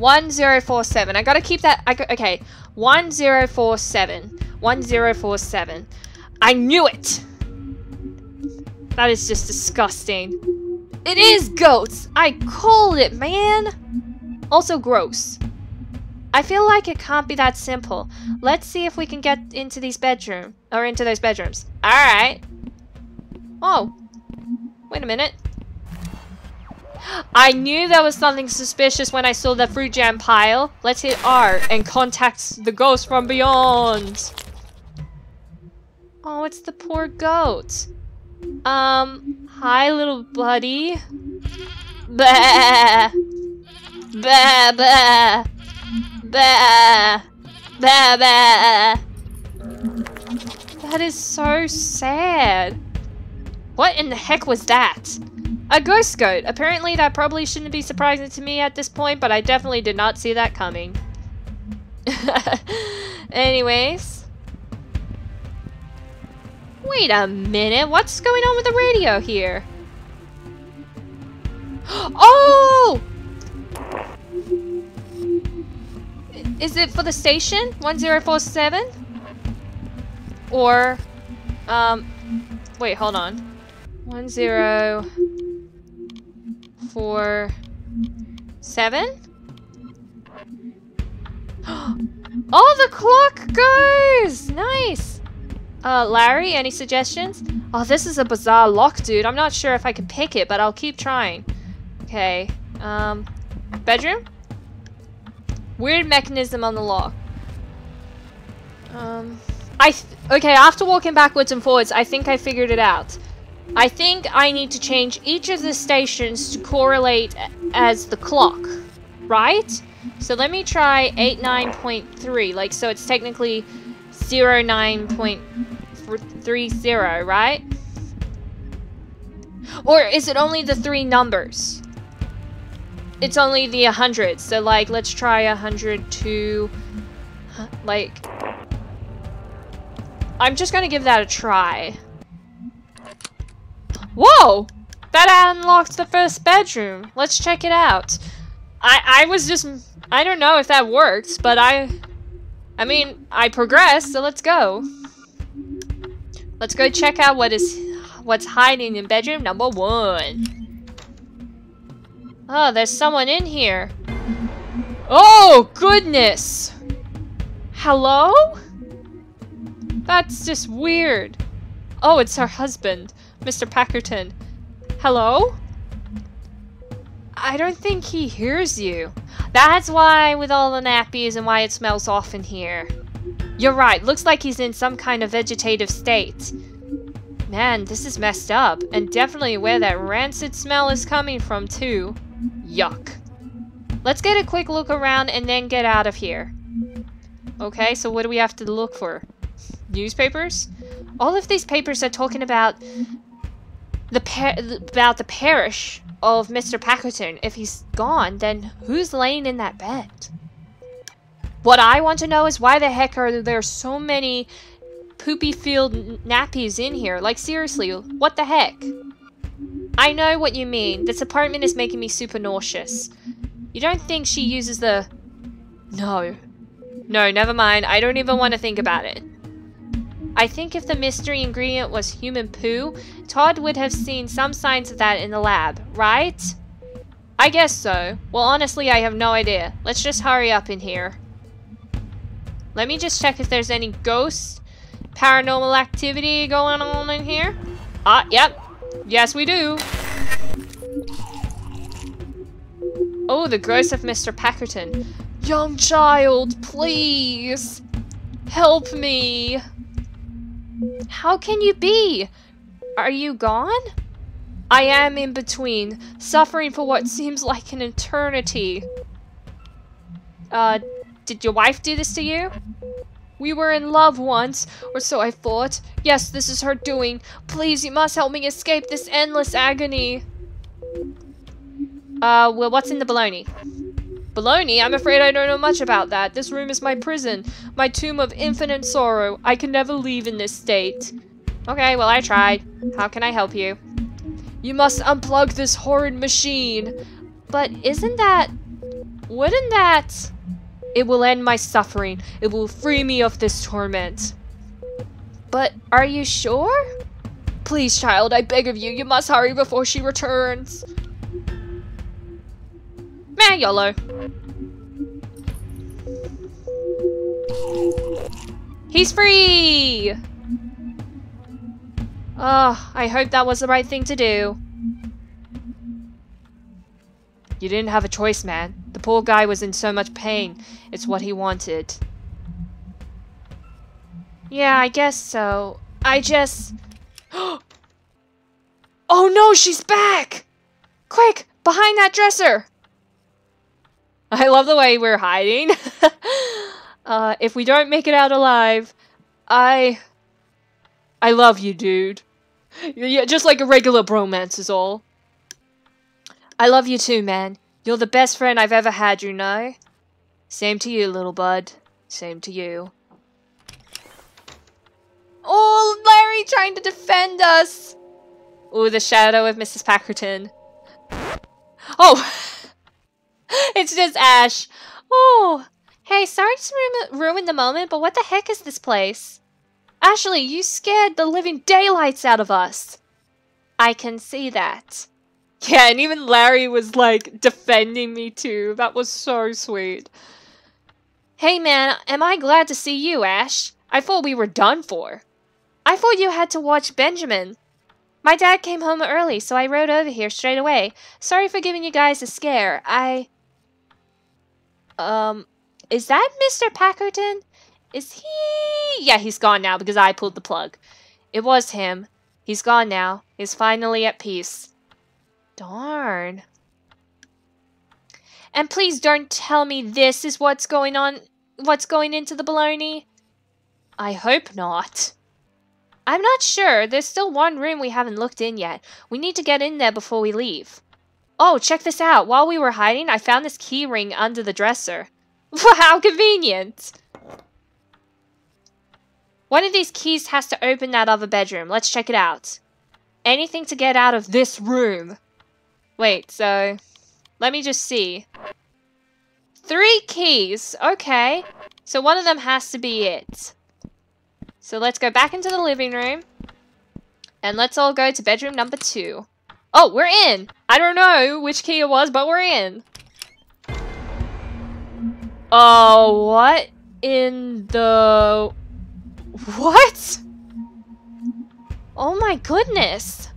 S1: 1047. I gotta keep that. I, okay. 1047. 1047. I knew it! That is just disgusting. It is goats! I called it, man! Also gross. I feel like it can't be that simple. Let's see if we can get into these bedroom or into those bedrooms. Alright. Oh. Wait a minute. I knew there was something suspicious when I saw the fruit jam pile. Let's hit R and contact the ghost from beyond. Oh, it's the poor goat. Um, hi little buddy. Bah. Bah, bah. Bah. Bah, bah. That is so sad. What in the heck was that? A ghost goat. Apparently that probably shouldn't be surprising to me at this point, but I definitely did not see that coming. Anyways. Wait a minute, what's going on with the radio here? Oh! Is it for the station? 1047? Or, um, wait, hold on. 1047? oh, the clock goes! Nice! Uh, Larry, any suggestions? Oh, this is a bizarre lock, dude. I'm not sure if I can pick it, but I'll keep trying. Okay. Um, bedroom? Weird mechanism on the lock. Um, I, okay, after walking backwards and forwards, I think I figured it out. I think I need to change each of the stations to correlate as the clock, right? So let me try 89.3, like, so it's technically 09.30, right? Or is it only the three numbers? It's only the 100, so like, let's try 102, like... I'm just gonna give that a try. Whoa! That unlocked the first bedroom. Let's check it out. I, I was just... I don't know if that worked, but I... I mean, I progressed, so let's go. Let's go check out what is what's hiding in bedroom number one. Oh, there's someone in here. Oh, goodness! Hello? That's just weird. Oh, it's her husband, Mr. Packerton. Hello? I don't think he hears you. That's why with all the nappies and why it smells off in here. You're right, looks like he's in some kind of vegetative state. Man, this is messed up, and definitely where that rancid smell is coming from too. Yuck. Let's get a quick look around and then get out of here. Okay, so what do we have to look for? Newspapers? All of these papers are talking about the about the parish of Mr. Packerton. If he's gone, then who's laying in that bed? What I want to know is why the heck are there so many poopy filled nappies in here? Like seriously, what the heck? I know what you mean. This apartment is making me super nauseous. You don't think she uses the... No. No, never mind. I don't even want to think about it. I think if the mystery ingredient was human poo, Todd would have seen some signs of that in the lab, right? I guess so. Well, honestly, I have no idea. Let's just hurry up in here. Let me just check if there's any ghosts, paranormal activity going on in here. Ah, yep. Yes, we do. Oh, the ghost of Mr. Packerton. Young child, please. Help me. How can you be? Are you gone? I am in between, suffering for what seems like an eternity. Uh, did your wife do this to you? We were in love once, or so I thought. Yes, this is her doing. Please, you must help me escape this endless agony. Uh, well, what's in the baloney? Baloney? I'm afraid I don't know much about that. This room is my prison, my tomb of infinite sorrow. I can never leave in this state. Okay, well, I tried. How can I help you? You must unplug this horrid machine. But isn't that... Wouldn't that... It will end my suffering. It will free me of this torment. But are you sure? Please, child, I beg of you, you must hurry before she returns. Meh, YOLO. He's free! Oh, I hope that was the right thing to do. You didn't have a choice, man. The poor guy was in so much pain. It's what he wanted. Yeah, I guess so. I just... oh no, she's back! Quick, behind that dresser! I love the way we're hiding. uh, if we don't make it out alive, I... I love you, dude. Yeah, just like a regular bromance is all. I love you too, man. You're the best friend I've ever had, you know? Same to you, little bud. Same to you. Oh, Larry trying to defend us! Oh, the shadow of Mrs. Packerton. Oh! it's just Ash. Oh, hey, sorry to ruin the moment, but what the heck is this place? Ashley, you scared the living daylights out of us. I can see that. Yeah, and even Larry was like defending me too. That was so sweet. Hey man, am I glad to see you, Ash? I thought we were done for. I thought you had to watch Benjamin. My dad came home early, so I rode over here straight away. Sorry for giving you guys a scare. I... Um, is that Mr. Packerton? Is he... Yeah, he's gone now because I pulled the plug. It was him. He's gone now. He's finally at peace. Darn. And please don't tell me this is what's going on, what's going into the baloney. I hope not. I'm not sure. There's still one room we haven't looked in yet. We need to get in there before we leave. Oh, check this out. While we were hiding, I found this key ring under the dresser. How convenient! One of these keys has to open that other bedroom. Let's check it out. Anything to get out of this room. Wait, so... Let me just see. Three keys. Okay. So one of them has to be it. So let's go back into the living room. And let's all go to bedroom number two. Oh, we're in! I don't know which key it was, but we're in. Oh, what? in the... What? Oh my goodness.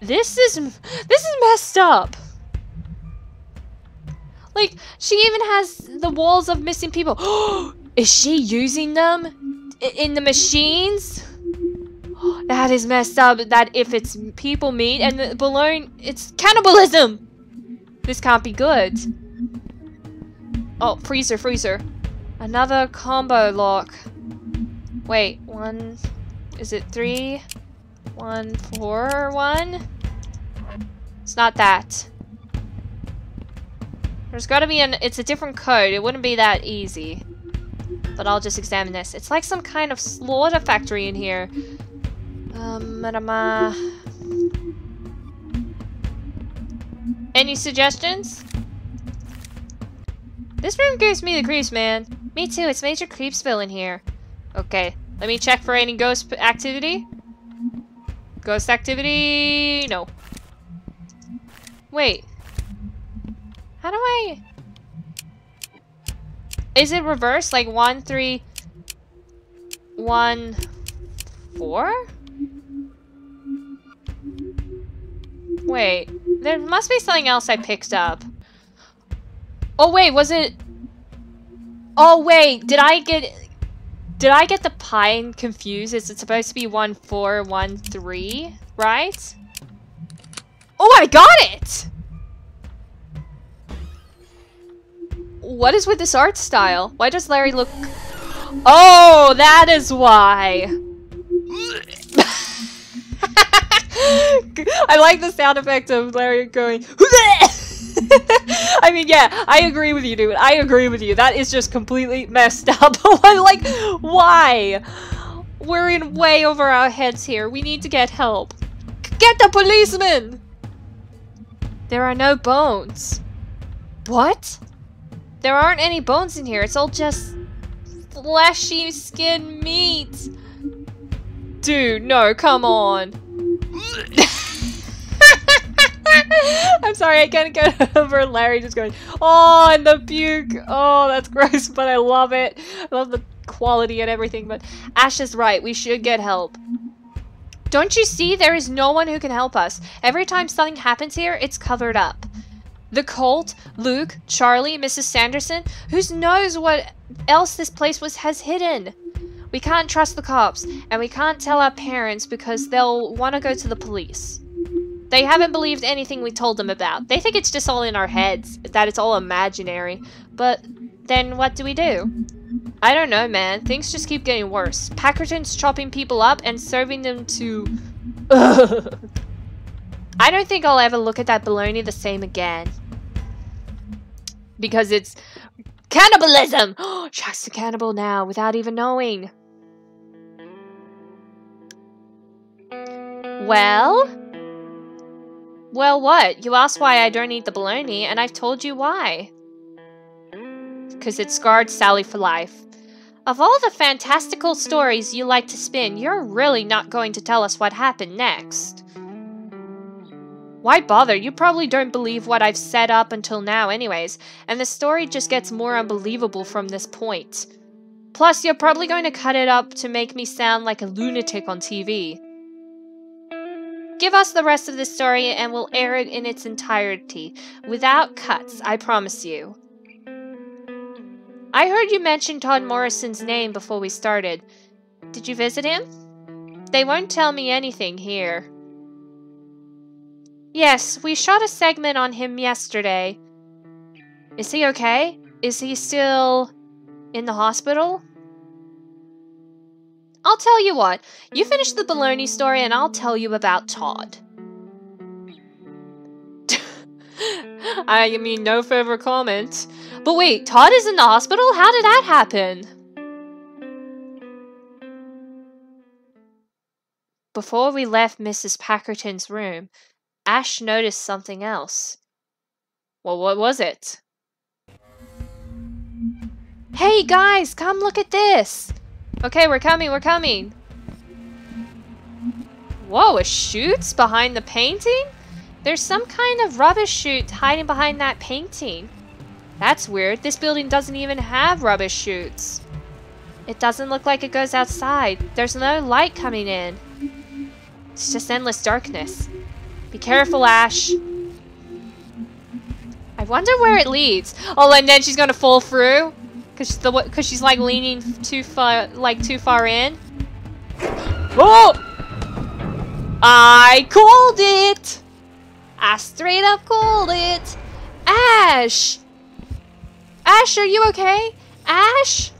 S1: This is... This is messed up. Like, she even has the walls of missing people. is she using them in the machines? That is messed up. That if it's people meat and the balloon, it's cannibalism. This can't be good. Oh, freezer, freezer. Another combo lock. Wait, one. Is it three? One, four, one? It's not that. There's gotta be an- it's a different code. It wouldn't be that easy. But I'll just examine this. It's like some kind of slaughter factory in here. Um, Any suggestions? This room gives me the creeps, man. Me too, it's Major Creepsville in here. Okay, let me check for any ghost activity. Ghost activity... no. Wait. How do I... Is it reverse? Like one, three, one, four? Wait, there must be something else I picked up. Oh wait, was it... Oh wait, did I get... Did I get the pine confused? Is it supposed to be one, four, one, three? Right? Oh, I got it! What is with this art style? Why does Larry look... Oh, that is why! I like the sound effect of Larry going... I mean, yeah, I agree with you, dude. I agree with you. That is just completely messed up. like, why? We're in way over our heads here. We need to get help. Get the policeman! There are no bones. What? There aren't any bones in here. It's all just fleshy skin meat. Dude, no, come on. I'm sorry, I can't get over Larry just going, oh, and the puke. Oh, that's gross, but I love it. I love the quality and everything, but Ash is right. We should get help. Don't you see? There is no one who can help us. Every time something happens here, it's covered up. The Colt, Luke, Charlie, Mrs. Sanderson, who knows what else this place was has hidden? We can't trust the cops, and we can't tell our parents because they'll want to go to the police. They haven't believed anything we told them about. They think it's just all in our heads, that it's all imaginary. But then what do we do? I don't know, man. Things just keep getting worse. Packerton's chopping people up and serving them to... I don't think I'll ever look at that baloney the same again because it's cannibalism! Shaq's a cannibal now without even knowing. Well? Well, what? You asked why I don't eat the bologna, and I've told you why. Because it scarred Sally for life. Of all the fantastical stories you like to spin, you're really not going to tell us what happened next. Why bother? You probably don't believe what I've said up until now anyways, and the story just gets more unbelievable from this point. Plus, you're probably going to cut it up to make me sound like a lunatic on TV. Give us the rest of the story and we'll air it in its entirety, without cuts, I promise you. I heard you mention Todd Morrison's name before we started. Did you visit him? They won't tell me anything here. Yes, we shot a segment on him yesterday. Is he okay? Is he still in the hospital? I'll tell you what, you finish the baloney story and I'll tell you about Todd. I mean, no further comment. But wait, Todd is in the hospital? How did that happen? Before we left Mrs. Packerton's room, Ash noticed something else. Well, what was it? Hey guys, come look at this! Okay, we're coming, we're coming. Whoa, a chute's behind the painting? There's some kind of rubbish chute hiding behind that painting. That's weird. This building doesn't even have rubbish chutes. It doesn't look like it goes outside. There's no light coming in. It's just endless darkness. Be careful, Ash. I wonder where it leads. Oh, and then she's gonna fall through? Cause the cause she's like leaning too far like too far in. Oh! I called it! I straight up called it! Ash! Ash, are you okay? Ash?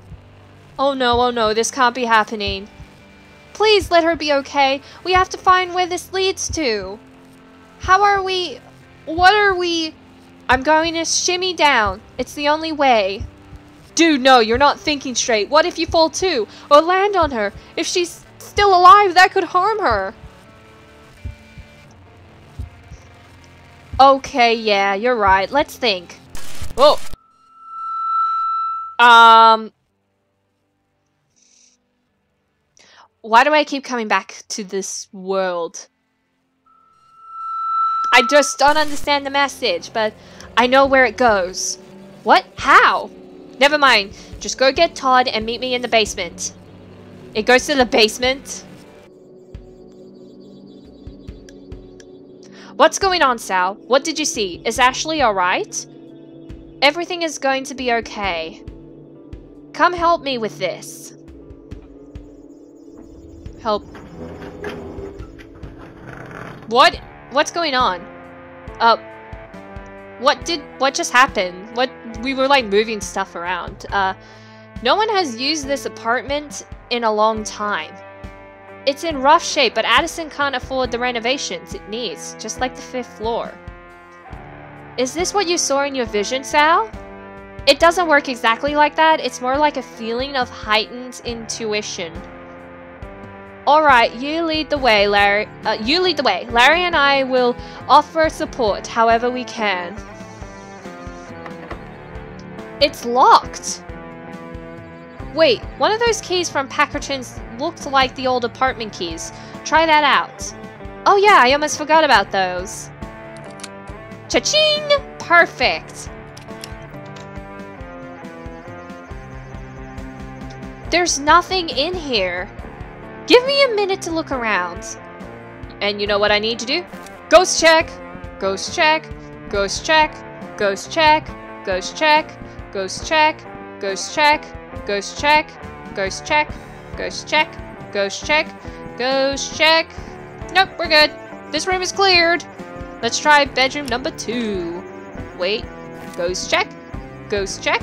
S1: Oh no, oh no, this can't be happening. Please let her be okay. We have to find where this leads to. How are we... What are we... I'm going to shimmy down. It's the only way. Dude, no, you're not thinking straight. What if you fall too? Or land on her? If she's still alive, that could harm her. Okay, yeah, you're right. Let's think. Oh. Um. Why do I keep coming back to this world? I just don't understand the message, but I know where it goes. What? How? Never mind. Just go get Todd and meet me in the basement. It goes to the basement? What's going on, Sal? What did you see? Is Ashley alright? Everything is going to be okay. Come help me with this. Help. What? What's going on? Uh, what did, what just happened? What, we were like moving stuff around. Uh, no one has used this apartment in a long time. It's in rough shape, but Addison can't afford the renovations it needs, just like the fifth floor. Is this what you saw in your vision, Sal? It doesn't work exactly like that, it's more like a feeling of heightened intuition. Alright, you lead the way, Larry. Uh, you lead the way. Larry and I will offer support however we can. It's locked! Wait, one of those keys from Packerton's looked like the old apartment keys. Try that out. Oh yeah, I almost forgot about those. Cha-ching! Perfect! There's nothing in here. Give me a minute to look around. And you know what I need to do? Ghost check! Ghost check! Ghost check! Ghost check! Ghost check! Ghost check! Ghost check! Ghost check. Ghost check. Ghost check. Ghost check. Ghost check. Nope, we're good. This room is cleared. Let's try bedroom number two. Wait. Ghost check. Ghost check.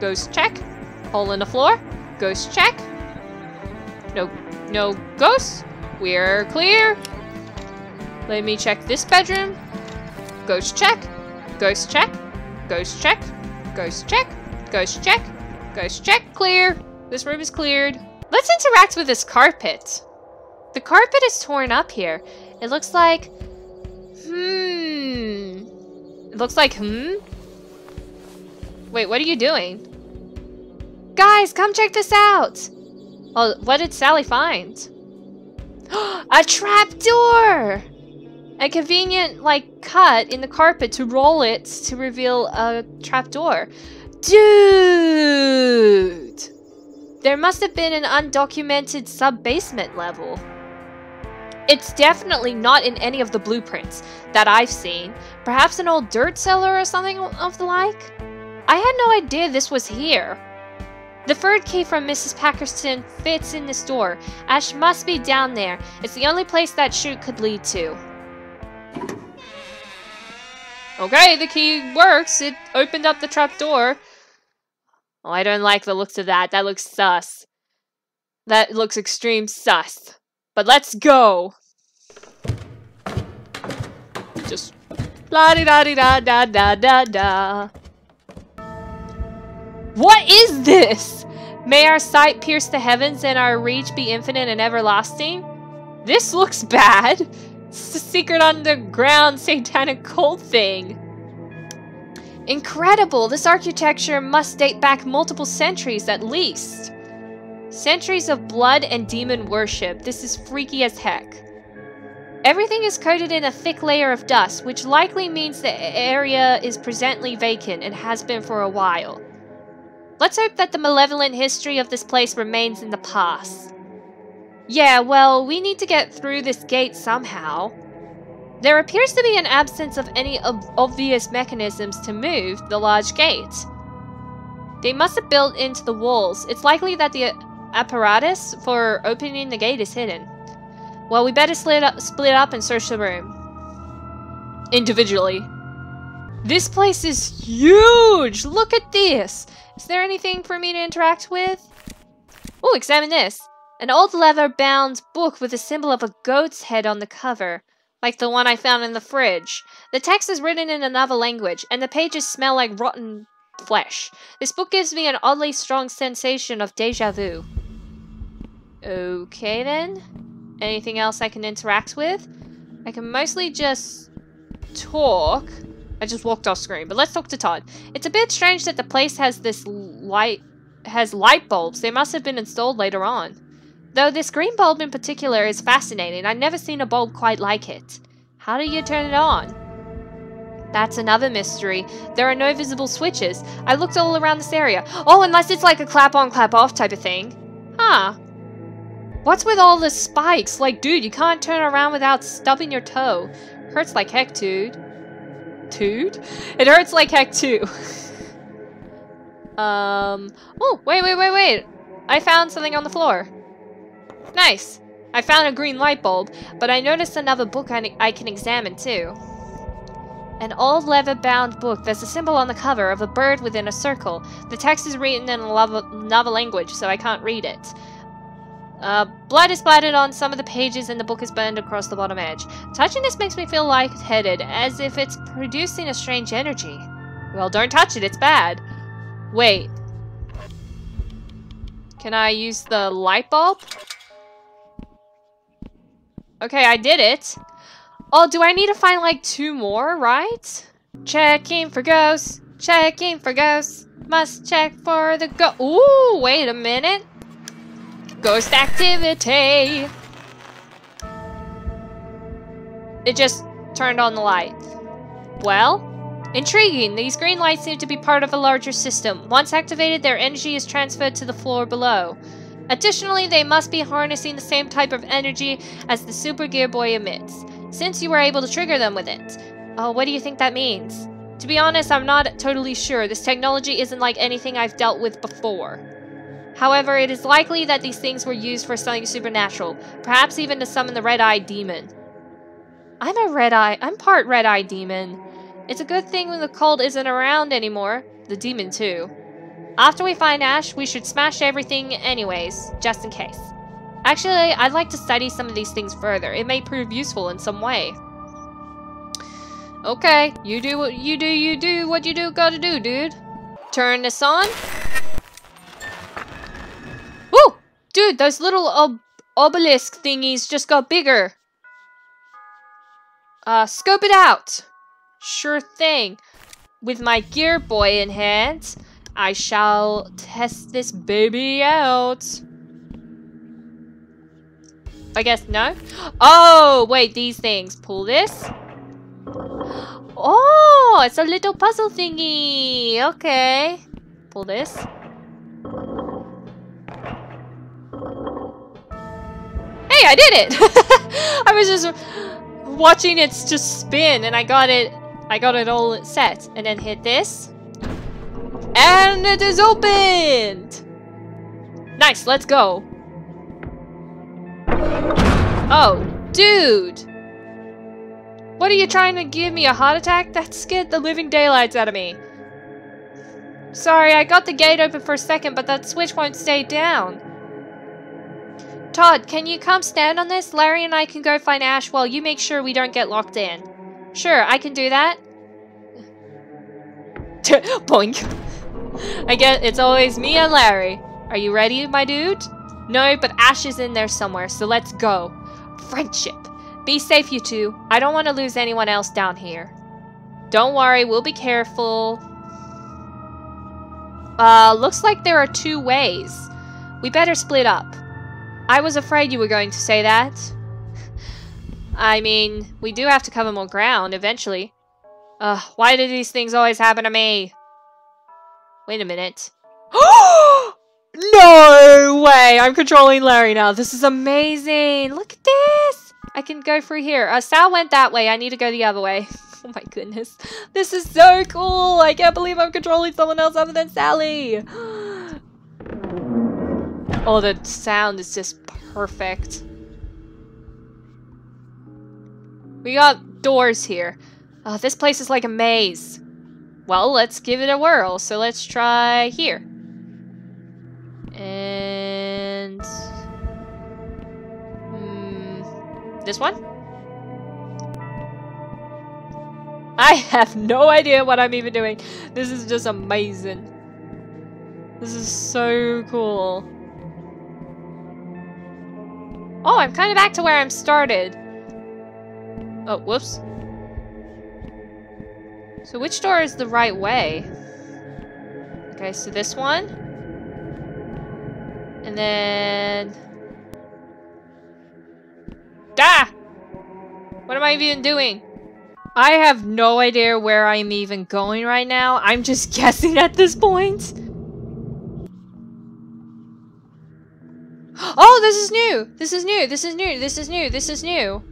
S1: Ghost check. Hole in the floor. Ghost check. No, no ghosts. We're clear. Let me check this bedroom. Ghost check. Ghost check. Ghost check. Ghost check. Ghost check. Ghost check, clear. This room is cleared. Let's interact with this carpet. The carpet is torn up here. It looks like... Hmm... It looks like hmm? Wait, what are you doing? Guys, come check this out! Oh, what did Sally find? a trap door! A convenient, like, cut in the carpet to roll it to reveal a trap door. Dude! There must have been an undocumented sub-basement level. It's definitely not in any of the blueprints that I've seen. Perhaps an old dirt cellar or something of the like? I had no idea this was here. The third key from Mrs. Packerton fits in this door. Ash must be down there. It's the only place that chute could lead to. Okay, the key works. It opened up the trap door. Oh, I don't like the looks of that. That looks sus. That looks extreme sus. But let's go! Just la di da di da da da da da. What is this? May our sight pierce the heavens and our reach be infinite and everlasting? This looks bad. It's a secret underground satanic cult thing. Incredible! This architecture must date back multiple centuries at least. Centuries of blood and demon worship. This is freaky as heck. Everything is coated in a thick layer of dust, which likely means the area is presently vacant and has been for a while. Let's hope that the malevolent history of this place remains in the past. Yeah, well, we need to get through this gate somehow. There appears to be an absence of any ob obvious mechanisms to move the large gate. They must have built into the walls. It's likely that the uh, apparatus for opening the gate is hidden. Well, we better split up, split up and search the room. Individually. This place is huge! Look at this! Is there anything for me to interact with? Oh, examine this. An old leather-bound book with a symbol of a goat's head on the cover, like the one I found in the fridge. The text is written in another language, and the pages smell like rotten flesh. This book gives me an oddly strong sensation of deja vu. Okay then. Anything else I can interact with? I can mostly just talk. I just walked off screen, but let's talk to Todd. It's a bit strange that the place has this light has light bulbs. They must have been installed later on. Though this green bulb in particular is fascinating. I've never seen a bulb quite like it. How do you turn it on? That's another mystery. There are no visible switches. I looked all around this area. Oh, unless it's like a clap on, clap off type of thing. Huh. What's with all the spikes? Like, dude, you can't turn around without stubbing your toe. Hurts like heck, dude. Dude? It hurts like heck, too. um... Oh, wait, wait, wait, wait. I found something on the floor. Nice. I found a green light bulb, but I noticed another book I, I can examine, too. An old leather-bound book. There's a symbol on the cover of a bird within a circle. The text is written in another language, so I can't read it. Uh, blood is splattered on some of the pages and the book is burned across the bottom edge. Touching this makes me feel lightheaded, as if it's producing a strange energy. Well, don't touch it, it's bad. Wait. Can I use the light bulb? Okay, I did it. Oh, do I need to find like two more, right? Checking for ghosts. Checking for ghosts. Must check for the go- Ooh, wait a minute. Ghost activity! It just turned on the light. Well, intriguing. These green lights seem to be part of a larger system. Once activated, their energy is transferred to the floor below. Additionally, they must be harnessing the same type of energy as the Super Gear Boy emits, since you were able to trigger them with it. Oh, what do you think that means? To be honest, I'm not totally sure. This technology isn't like anything I've dealt with before. However, it is likely that these things were used for something supernatural, perhaps even to summon the red-eyed demon. I'm a red-eye- I'm part red-eye demon. It's a good thing when the cult isn't around anymore. The demon too. After we find Ash, we should smash everything anyways, just in case. Actually, I'd like to study some of these things further. It may prove useful in some way. Okay, you do what you do, you do what you do gotta do, dude. Turn this on. Woo! Dude, those little ob obelisk thingies just got bigger. Uh, scope it out. Sure thing. With my Gear Boy in hand, I shall test this baby out. I guess no? Oh, wait, these things. Pull this. Oh, it's a little puzzle thingy. Okay. Pull this. Hey, I did it! I was just watching it just spin and I got it I got it all set. And then hit this. And it is opened! Nice, let's go. Oh, dude! What are you trying to give me, a heart attack? That scared the living daylights out of me. Sorry, I got the gate open for a second, but that switch won't stay down. Todd, can you come stand on this? Larry and I can go find Ash while you make sure we don't get locked in. Sure, I can do that. Boink. I get it's always me and Larry. Are you ready, my dude? No, but Ash is in there somewhere, so let's go. Friendship. Be safe, you two. I don't want to lose anyone else down here. Don't worry, we'll be careful. Uh, looks like there are two ways. We better split up. I was afraid you were going to say that. I mean, we do have to cover more ground eventually. Ugh, why do these things always happen to me? Wait a minute. no way! I'm controlling Larry now. This is amazing. Look at this. I can go through here. Uh, Sal went that way. I need to go the other way. oh my goodness. This is so cool. I can't believe I'm controlling someone else other than Sally. oh, the sound is just perfect. We got doors here. Oh, this place is like a maze. Well, let's give it a whirl. So let's try here. And... Hmm, this one? I have no idea what I'm even doing. This is just amazing. This is so cool. Oh, I'm kind of back to where I'm started. Oh, whoops. So which door is the right way? Okay, so this one. And then... Ah! What am I even doing? I have no idea where I'm even going right now. I'm just guessing at this point. Oh, this is new! This is new! This is new! This is new! This is new!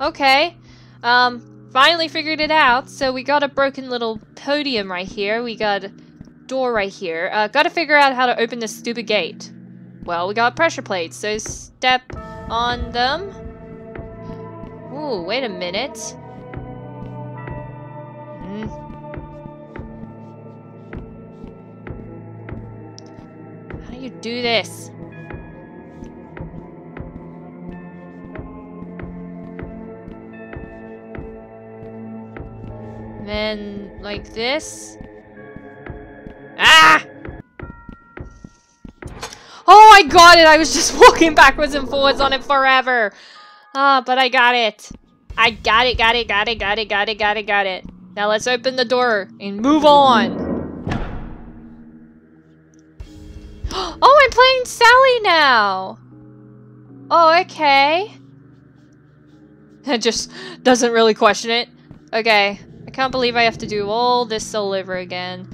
S1: Okay. Um, finally figured it out. So we got a broken little podium right here. We got a door right here. Uh, gotta figure out how to open this stupid gate. Well, we got pressure plates, so step on them. Ooh, wait a minute. Hmm. How do you do this? Then, like this. Ah! Oh, I got it! I was just walking backwards and forwards on it forever. Ah, but I got it. I got it, got it, got it, got it, got it, got it, got it. Now let's open the door and move on. Oh, I'm playing Sally now. Oh, okay. It just doesn't really question it. Okay, can't believe I have to do all this all over again.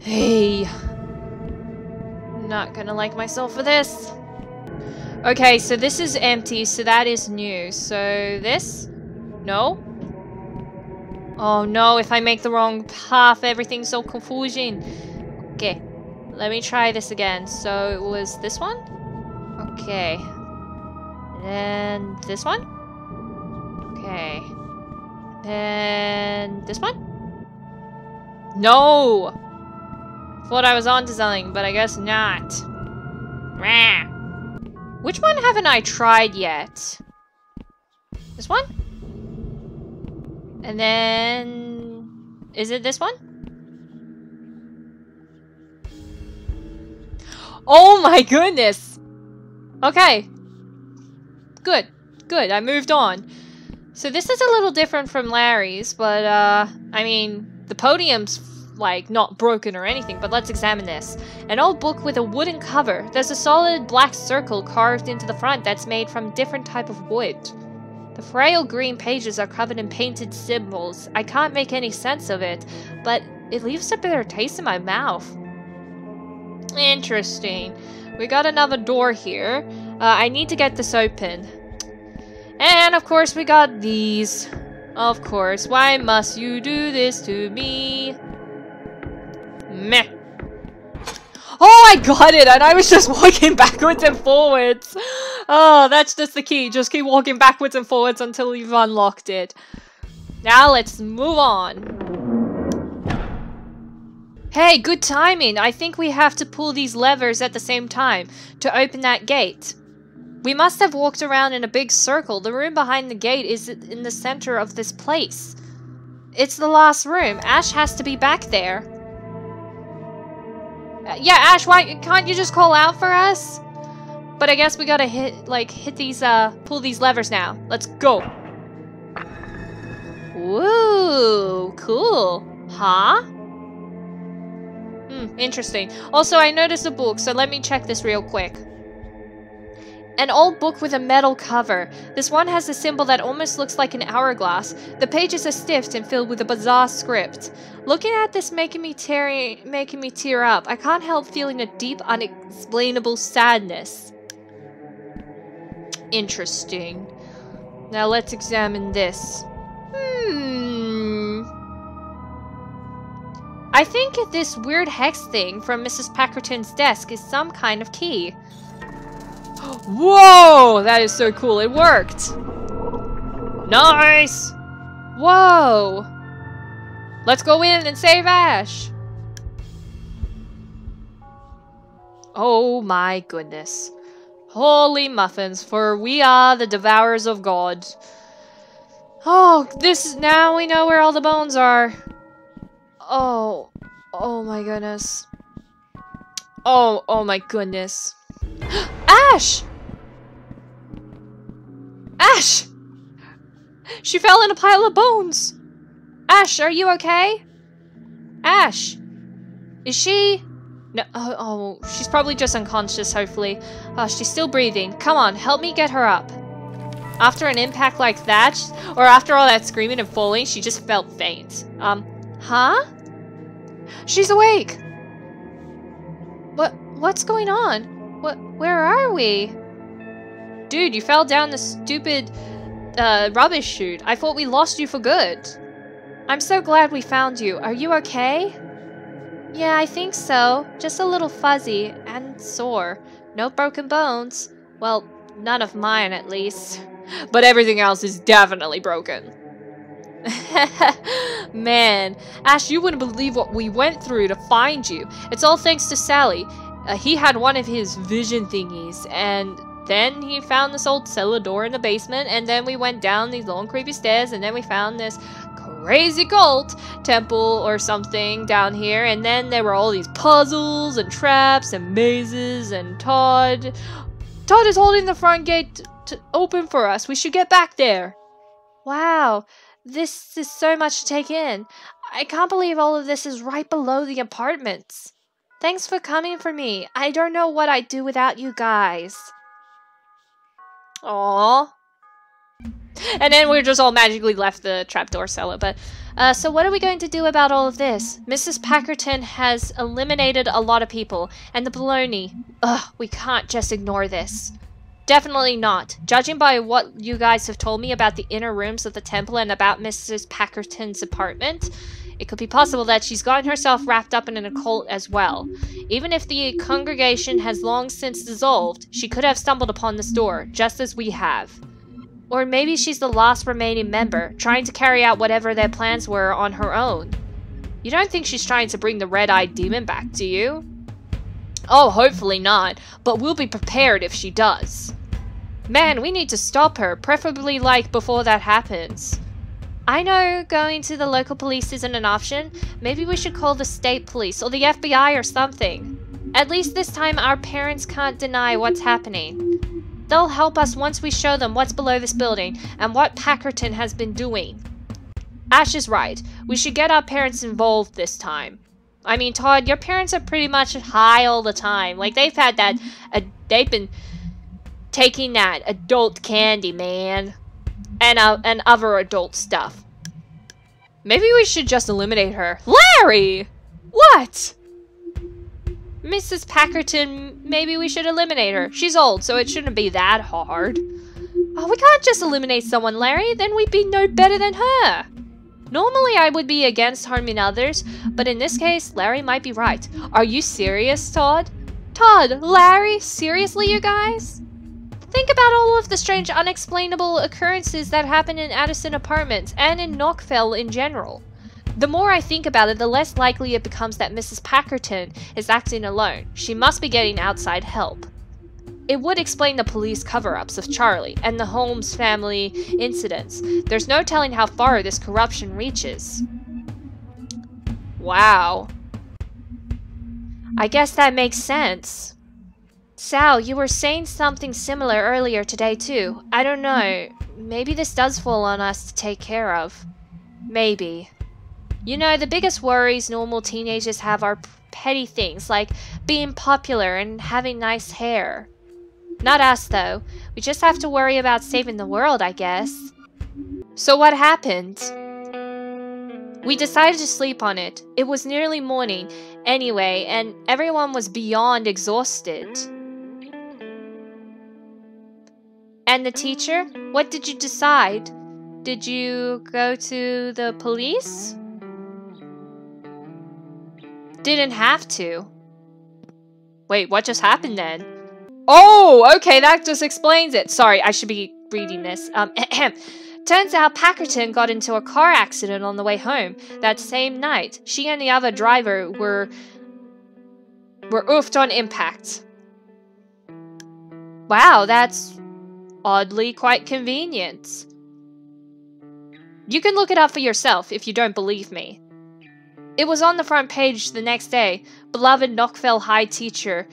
S1: Hey. Not gonna like myself for this. Okay, so this is empty, so that is new. So this? No? Oh no, if I make the wrong path, everything's so confusing. Okay, let me try this again. So it was this one? Okay. And this one? Okay. And this one? No! Thought I was onto something, but I guess not. Which one haven't I tried yet? This one? And then... Is it this one? Oh my goodness! Okay. Good. Good, I moved on. So this is a little different from Larry's, but, uh, I mean, the podium's, like, not broken or anything, but let's examine this. An old book with a wooden cover. There's a solid black circle carved into the front that's made from different type of wood. The frail green pages are covered in painted symbols. I can't make any sense of it, but it leaves a bitter taste in my mouth. Interesting. We got another door here. Uh, I need to get this open. And of course we got these. Of course, why must you do this to me? Meh. Oh, I got it, and I was just walking backwards and forwards. Oh, that's just the key. Just keep walking backwards and forwards until you've unlocked it. Now let's move on. Hey, good timing. I think we have to pull these levers at the same time to open that gate. We must have walked around in a big circle. The room behind the gate is in the center of this place. It's the last room. Ash has to be back there. Uh, yeah, Ash, why can't you just call out for us? But I guess we gotta hit, like, hit these, uh, pull these levers now. Let's go. Woo, cool. Huh? Hmm, interesting. Also, I noticed a book, so let me check this real quick. An old book with a metal cover. This one has a symbol that almost looks like an hourglass. The pages are stiff and filled with a bizarre script. Looking at this making me tear making me tear up. I can't help feeling a deep, unexplainable sadness. Interesting. Now let's examine this. Hmm. I think this weird hex thing from Mrs. Packerton's desk is some kind of key. Whoa! That is so cool. It worked. Nice! Whoa! Let's go in and save Ash. Oh my goodness. Holy muffins, for we are the devourers of God. Oh, this is- now we know where all the bones are. Oh, oh my goodness. Oh, oh my goodness. Ash! Ash! She fell in a pile of bones! Ash, are you okay? Ash! Is she... No, oh, oh, she's probably just unconscious, hopefully. Oh, she's still breathing. Come on, help me get her up. After an impact like that, or after all that screaming and falling, she just felt faint. Um, huh? She's awake! What, what's going on? What? Where are we? Dude, you fell down the stupid uh, rubbish chute. I thought we lost you for good. I'm so glad we found you. Are you okay? Yeah, I think so. Just a little fuzzy and sore. No broken bones. Well, none of mine at least. But everything else is definitely broken. Man, Ash, you wouldn't believe what we went through to find you. It's all thanks to Sally. Uh, he had one of his vision thingies, and then he found this old cellar door in the basement, and then we went down these long creepy stairs, and then we found this crazy cult temple or something down here, and then there were all these puzzles and traps and mazes, and Todd... Todd is holding the front gate open for us. We should get back there. Wow, this is so much to take in. I can't believe all of this is right below the apartments. Thanks for coming for me. I don't know what I'd do without you guys. Aww. And then we're just all magically left the trapdoor cellar. But, uh, so what are we going to do about all of this? Mrs. Packerton has eliminated a lot of people. And the baloney. Ugh, we can't just ignore this. Definitely not. Judging by what you guys have told me about the inner rooms of the temple and about Mrs. Packerton's apartment, it could be possible that she's gotten herself wrapped up in an occult as well. Even if the congregation has long since dissolved, she could have stumbled upon this door, just as we have. Or maybe she's the last remaining member, trying to carry out whatever their plans were on her own. You don't think she's trying to bring the red-eyed demon back, do you? Oh, hopefully not, but we'll be prepared if she does. Man, we need to stop her, preferably like before that happens. I know going to the local police isn't an option. Maybe we should call the state police or the FBI or something. At least this time our parents can't deny what's happening. They'll help us once we show them what's below this building and what Packerton has been doing. Ash is right. We should get our parents involved this time. I mean, Todd, your parents are pretty much high all the time. Like, they've had that... Uh, they've been taking that adult candy, man and uh, and other adult stuff. Maybe we should just eliminate her. Larry! What? Mrs. Packerton, maybe we should eliminate her. She's old, so it shouldn't be that hard. Oh, we can't just eliminate someone, Larry. Then we'd be no better than her. Normally, I would be against harming others, but in this case, Larry might be right. Are you serious, Todd? Todd, Larry, seriously, you guys? Think about all of the strange unexplainable occurrences that happen in Addison Apartments and in Nockfell in general. The more I think about it, the less likely it becomes that Mrs. Packerton is acting alone. She must be getting outside help. It would explain the police cover-ups of Charlie and the Holmes family incidents. There's no telling how far this corruption reaches. Wow. I guess that makes sense. Sal, you were saying something similar earlier today too. I don't know. Maybe this does fall on us to take care of. Maybe. You know, the biggest worries normal teenagers have are petty things like being popular and having nice hair. Not us, though. We just have to worry about saving the world, I guess. So what happened? We decided to sleep on it. It was nearly morning, anyway, and everyone was beyond exhausted. And the teacher? What did you decide? Did you go to the police? Didn't have to. Wait, what just happened then? Oh, okay, that just explains it. Sorry, I should be reading this. Um, Turns out Packerton got into a car accident on the way home that same night. She and the other driver were were oofed on impact. Wow, that's oddly quite convenient. You can look it up for yourself if you don't believe me. It was on the front page the next day. Beloved Nockfell High teacher,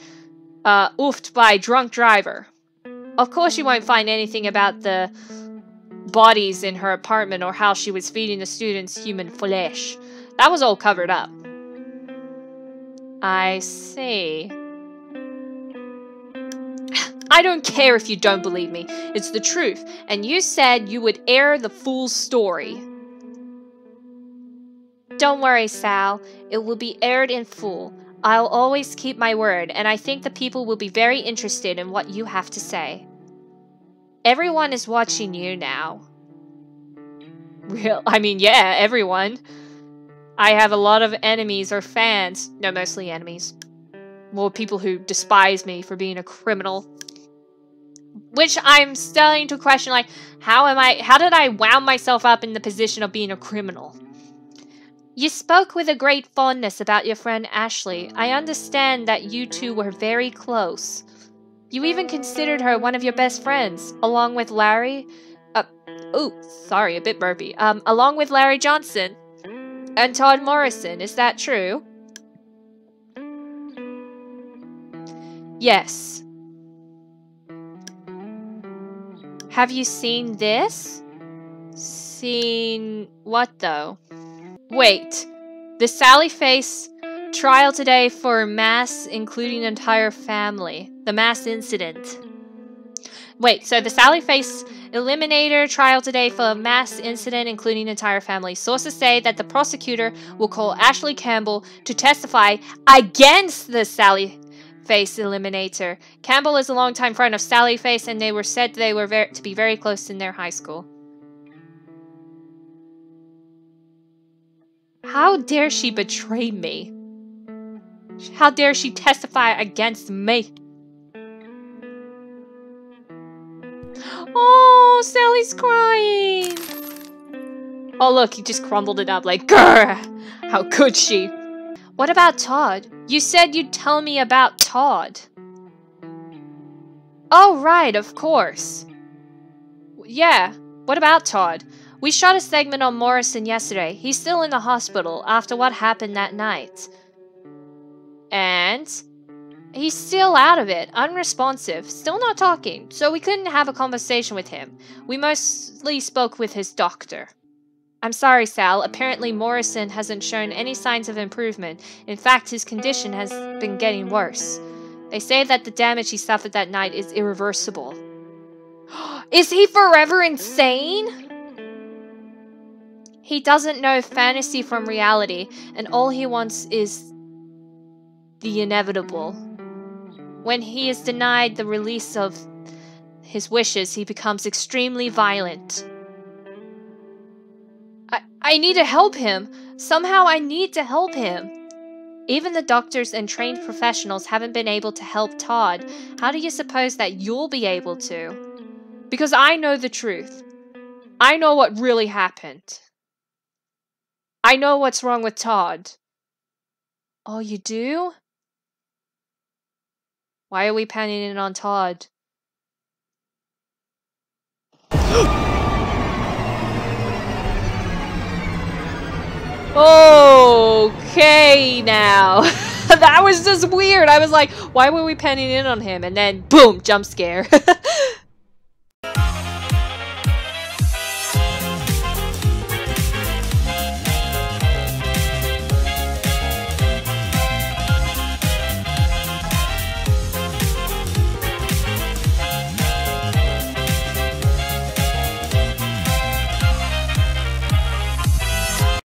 S1: uh, oofed by drunk driver. Of course you won't find anything about the bodies in her apartment or how she was feeding the students human flesh. That was all covered up. I see. I don't care if you don't believe me. It's the truth. And you said you would air the full story. Don't worry, Sal. It will be aired in full. I'll always keep my word, and I think the people will be very interested in what you have to say. Everyone is watching you now. Real, I mean, yeah, everyone. I have a lot of enemies or fans. No, mostly enemies. More people who despise me for being a criminal. Which I'm starting to question, like, how am I, how did I wound myself up in the position of being a criminal? You spoke with a great fondness about your friend Ashley. I understand that you two were very close. You even considered her one of your best friends, along with Larry. Uh, oh, sorry, a bit burpy. Um, along with Larry Johnson and Todd Morrison. Is that true? Yes. Have you seen this? Seen what though? Wait, the Sally Face Trial today for mass, including entire family. The mass incident. Wait, so the Sally Face Eliminator trial today for a mass incident, including entire family. Sources say that the prosecutor will call Ashley Campbell to testify against the Sally Face Eliminator. Campbell is a longtime friend of Sally Face, and they were said they were to be very close in their high school. How dare she betray me? How dare she testify against me? Oh, Sally's crying. Oh, look, he just crumbled it up like, grr! How could she? What about Todd? You said you'd tell me about Todd. Oh, right, of course. Yeah, what about Todd? We shot a segment on Morrison yesterday. He's still in the hospital after what happened that night. And he's still out of it, unresponsive, still not talking, so we couldn't have a conversation with him. We mostly spoke with his doctor. I'm sorry, Sal. Apparently, Morrison hasn't shown any signs of improvement. In fact, his condition has been getting worse. They say that the damage he suffered that night is irreversible. is he forever insane? He doesn't know fantasy from reality, and all he wants is the inevitable. When he is denied the release of his wishes, he becomes extremely violent. I, need to help him. Somehow I need to help him. Even the doctors and trained professionals haven't been able to help Todd. How do you suppose that you'll be able to? Because I know the truth. I know what really happened. I know what's wrong with Todd. Oh, you do? Why are we panning in on Todd? Okay, now. that was just weird. I was like, why were we panning in on him? And then, boom, jump scare.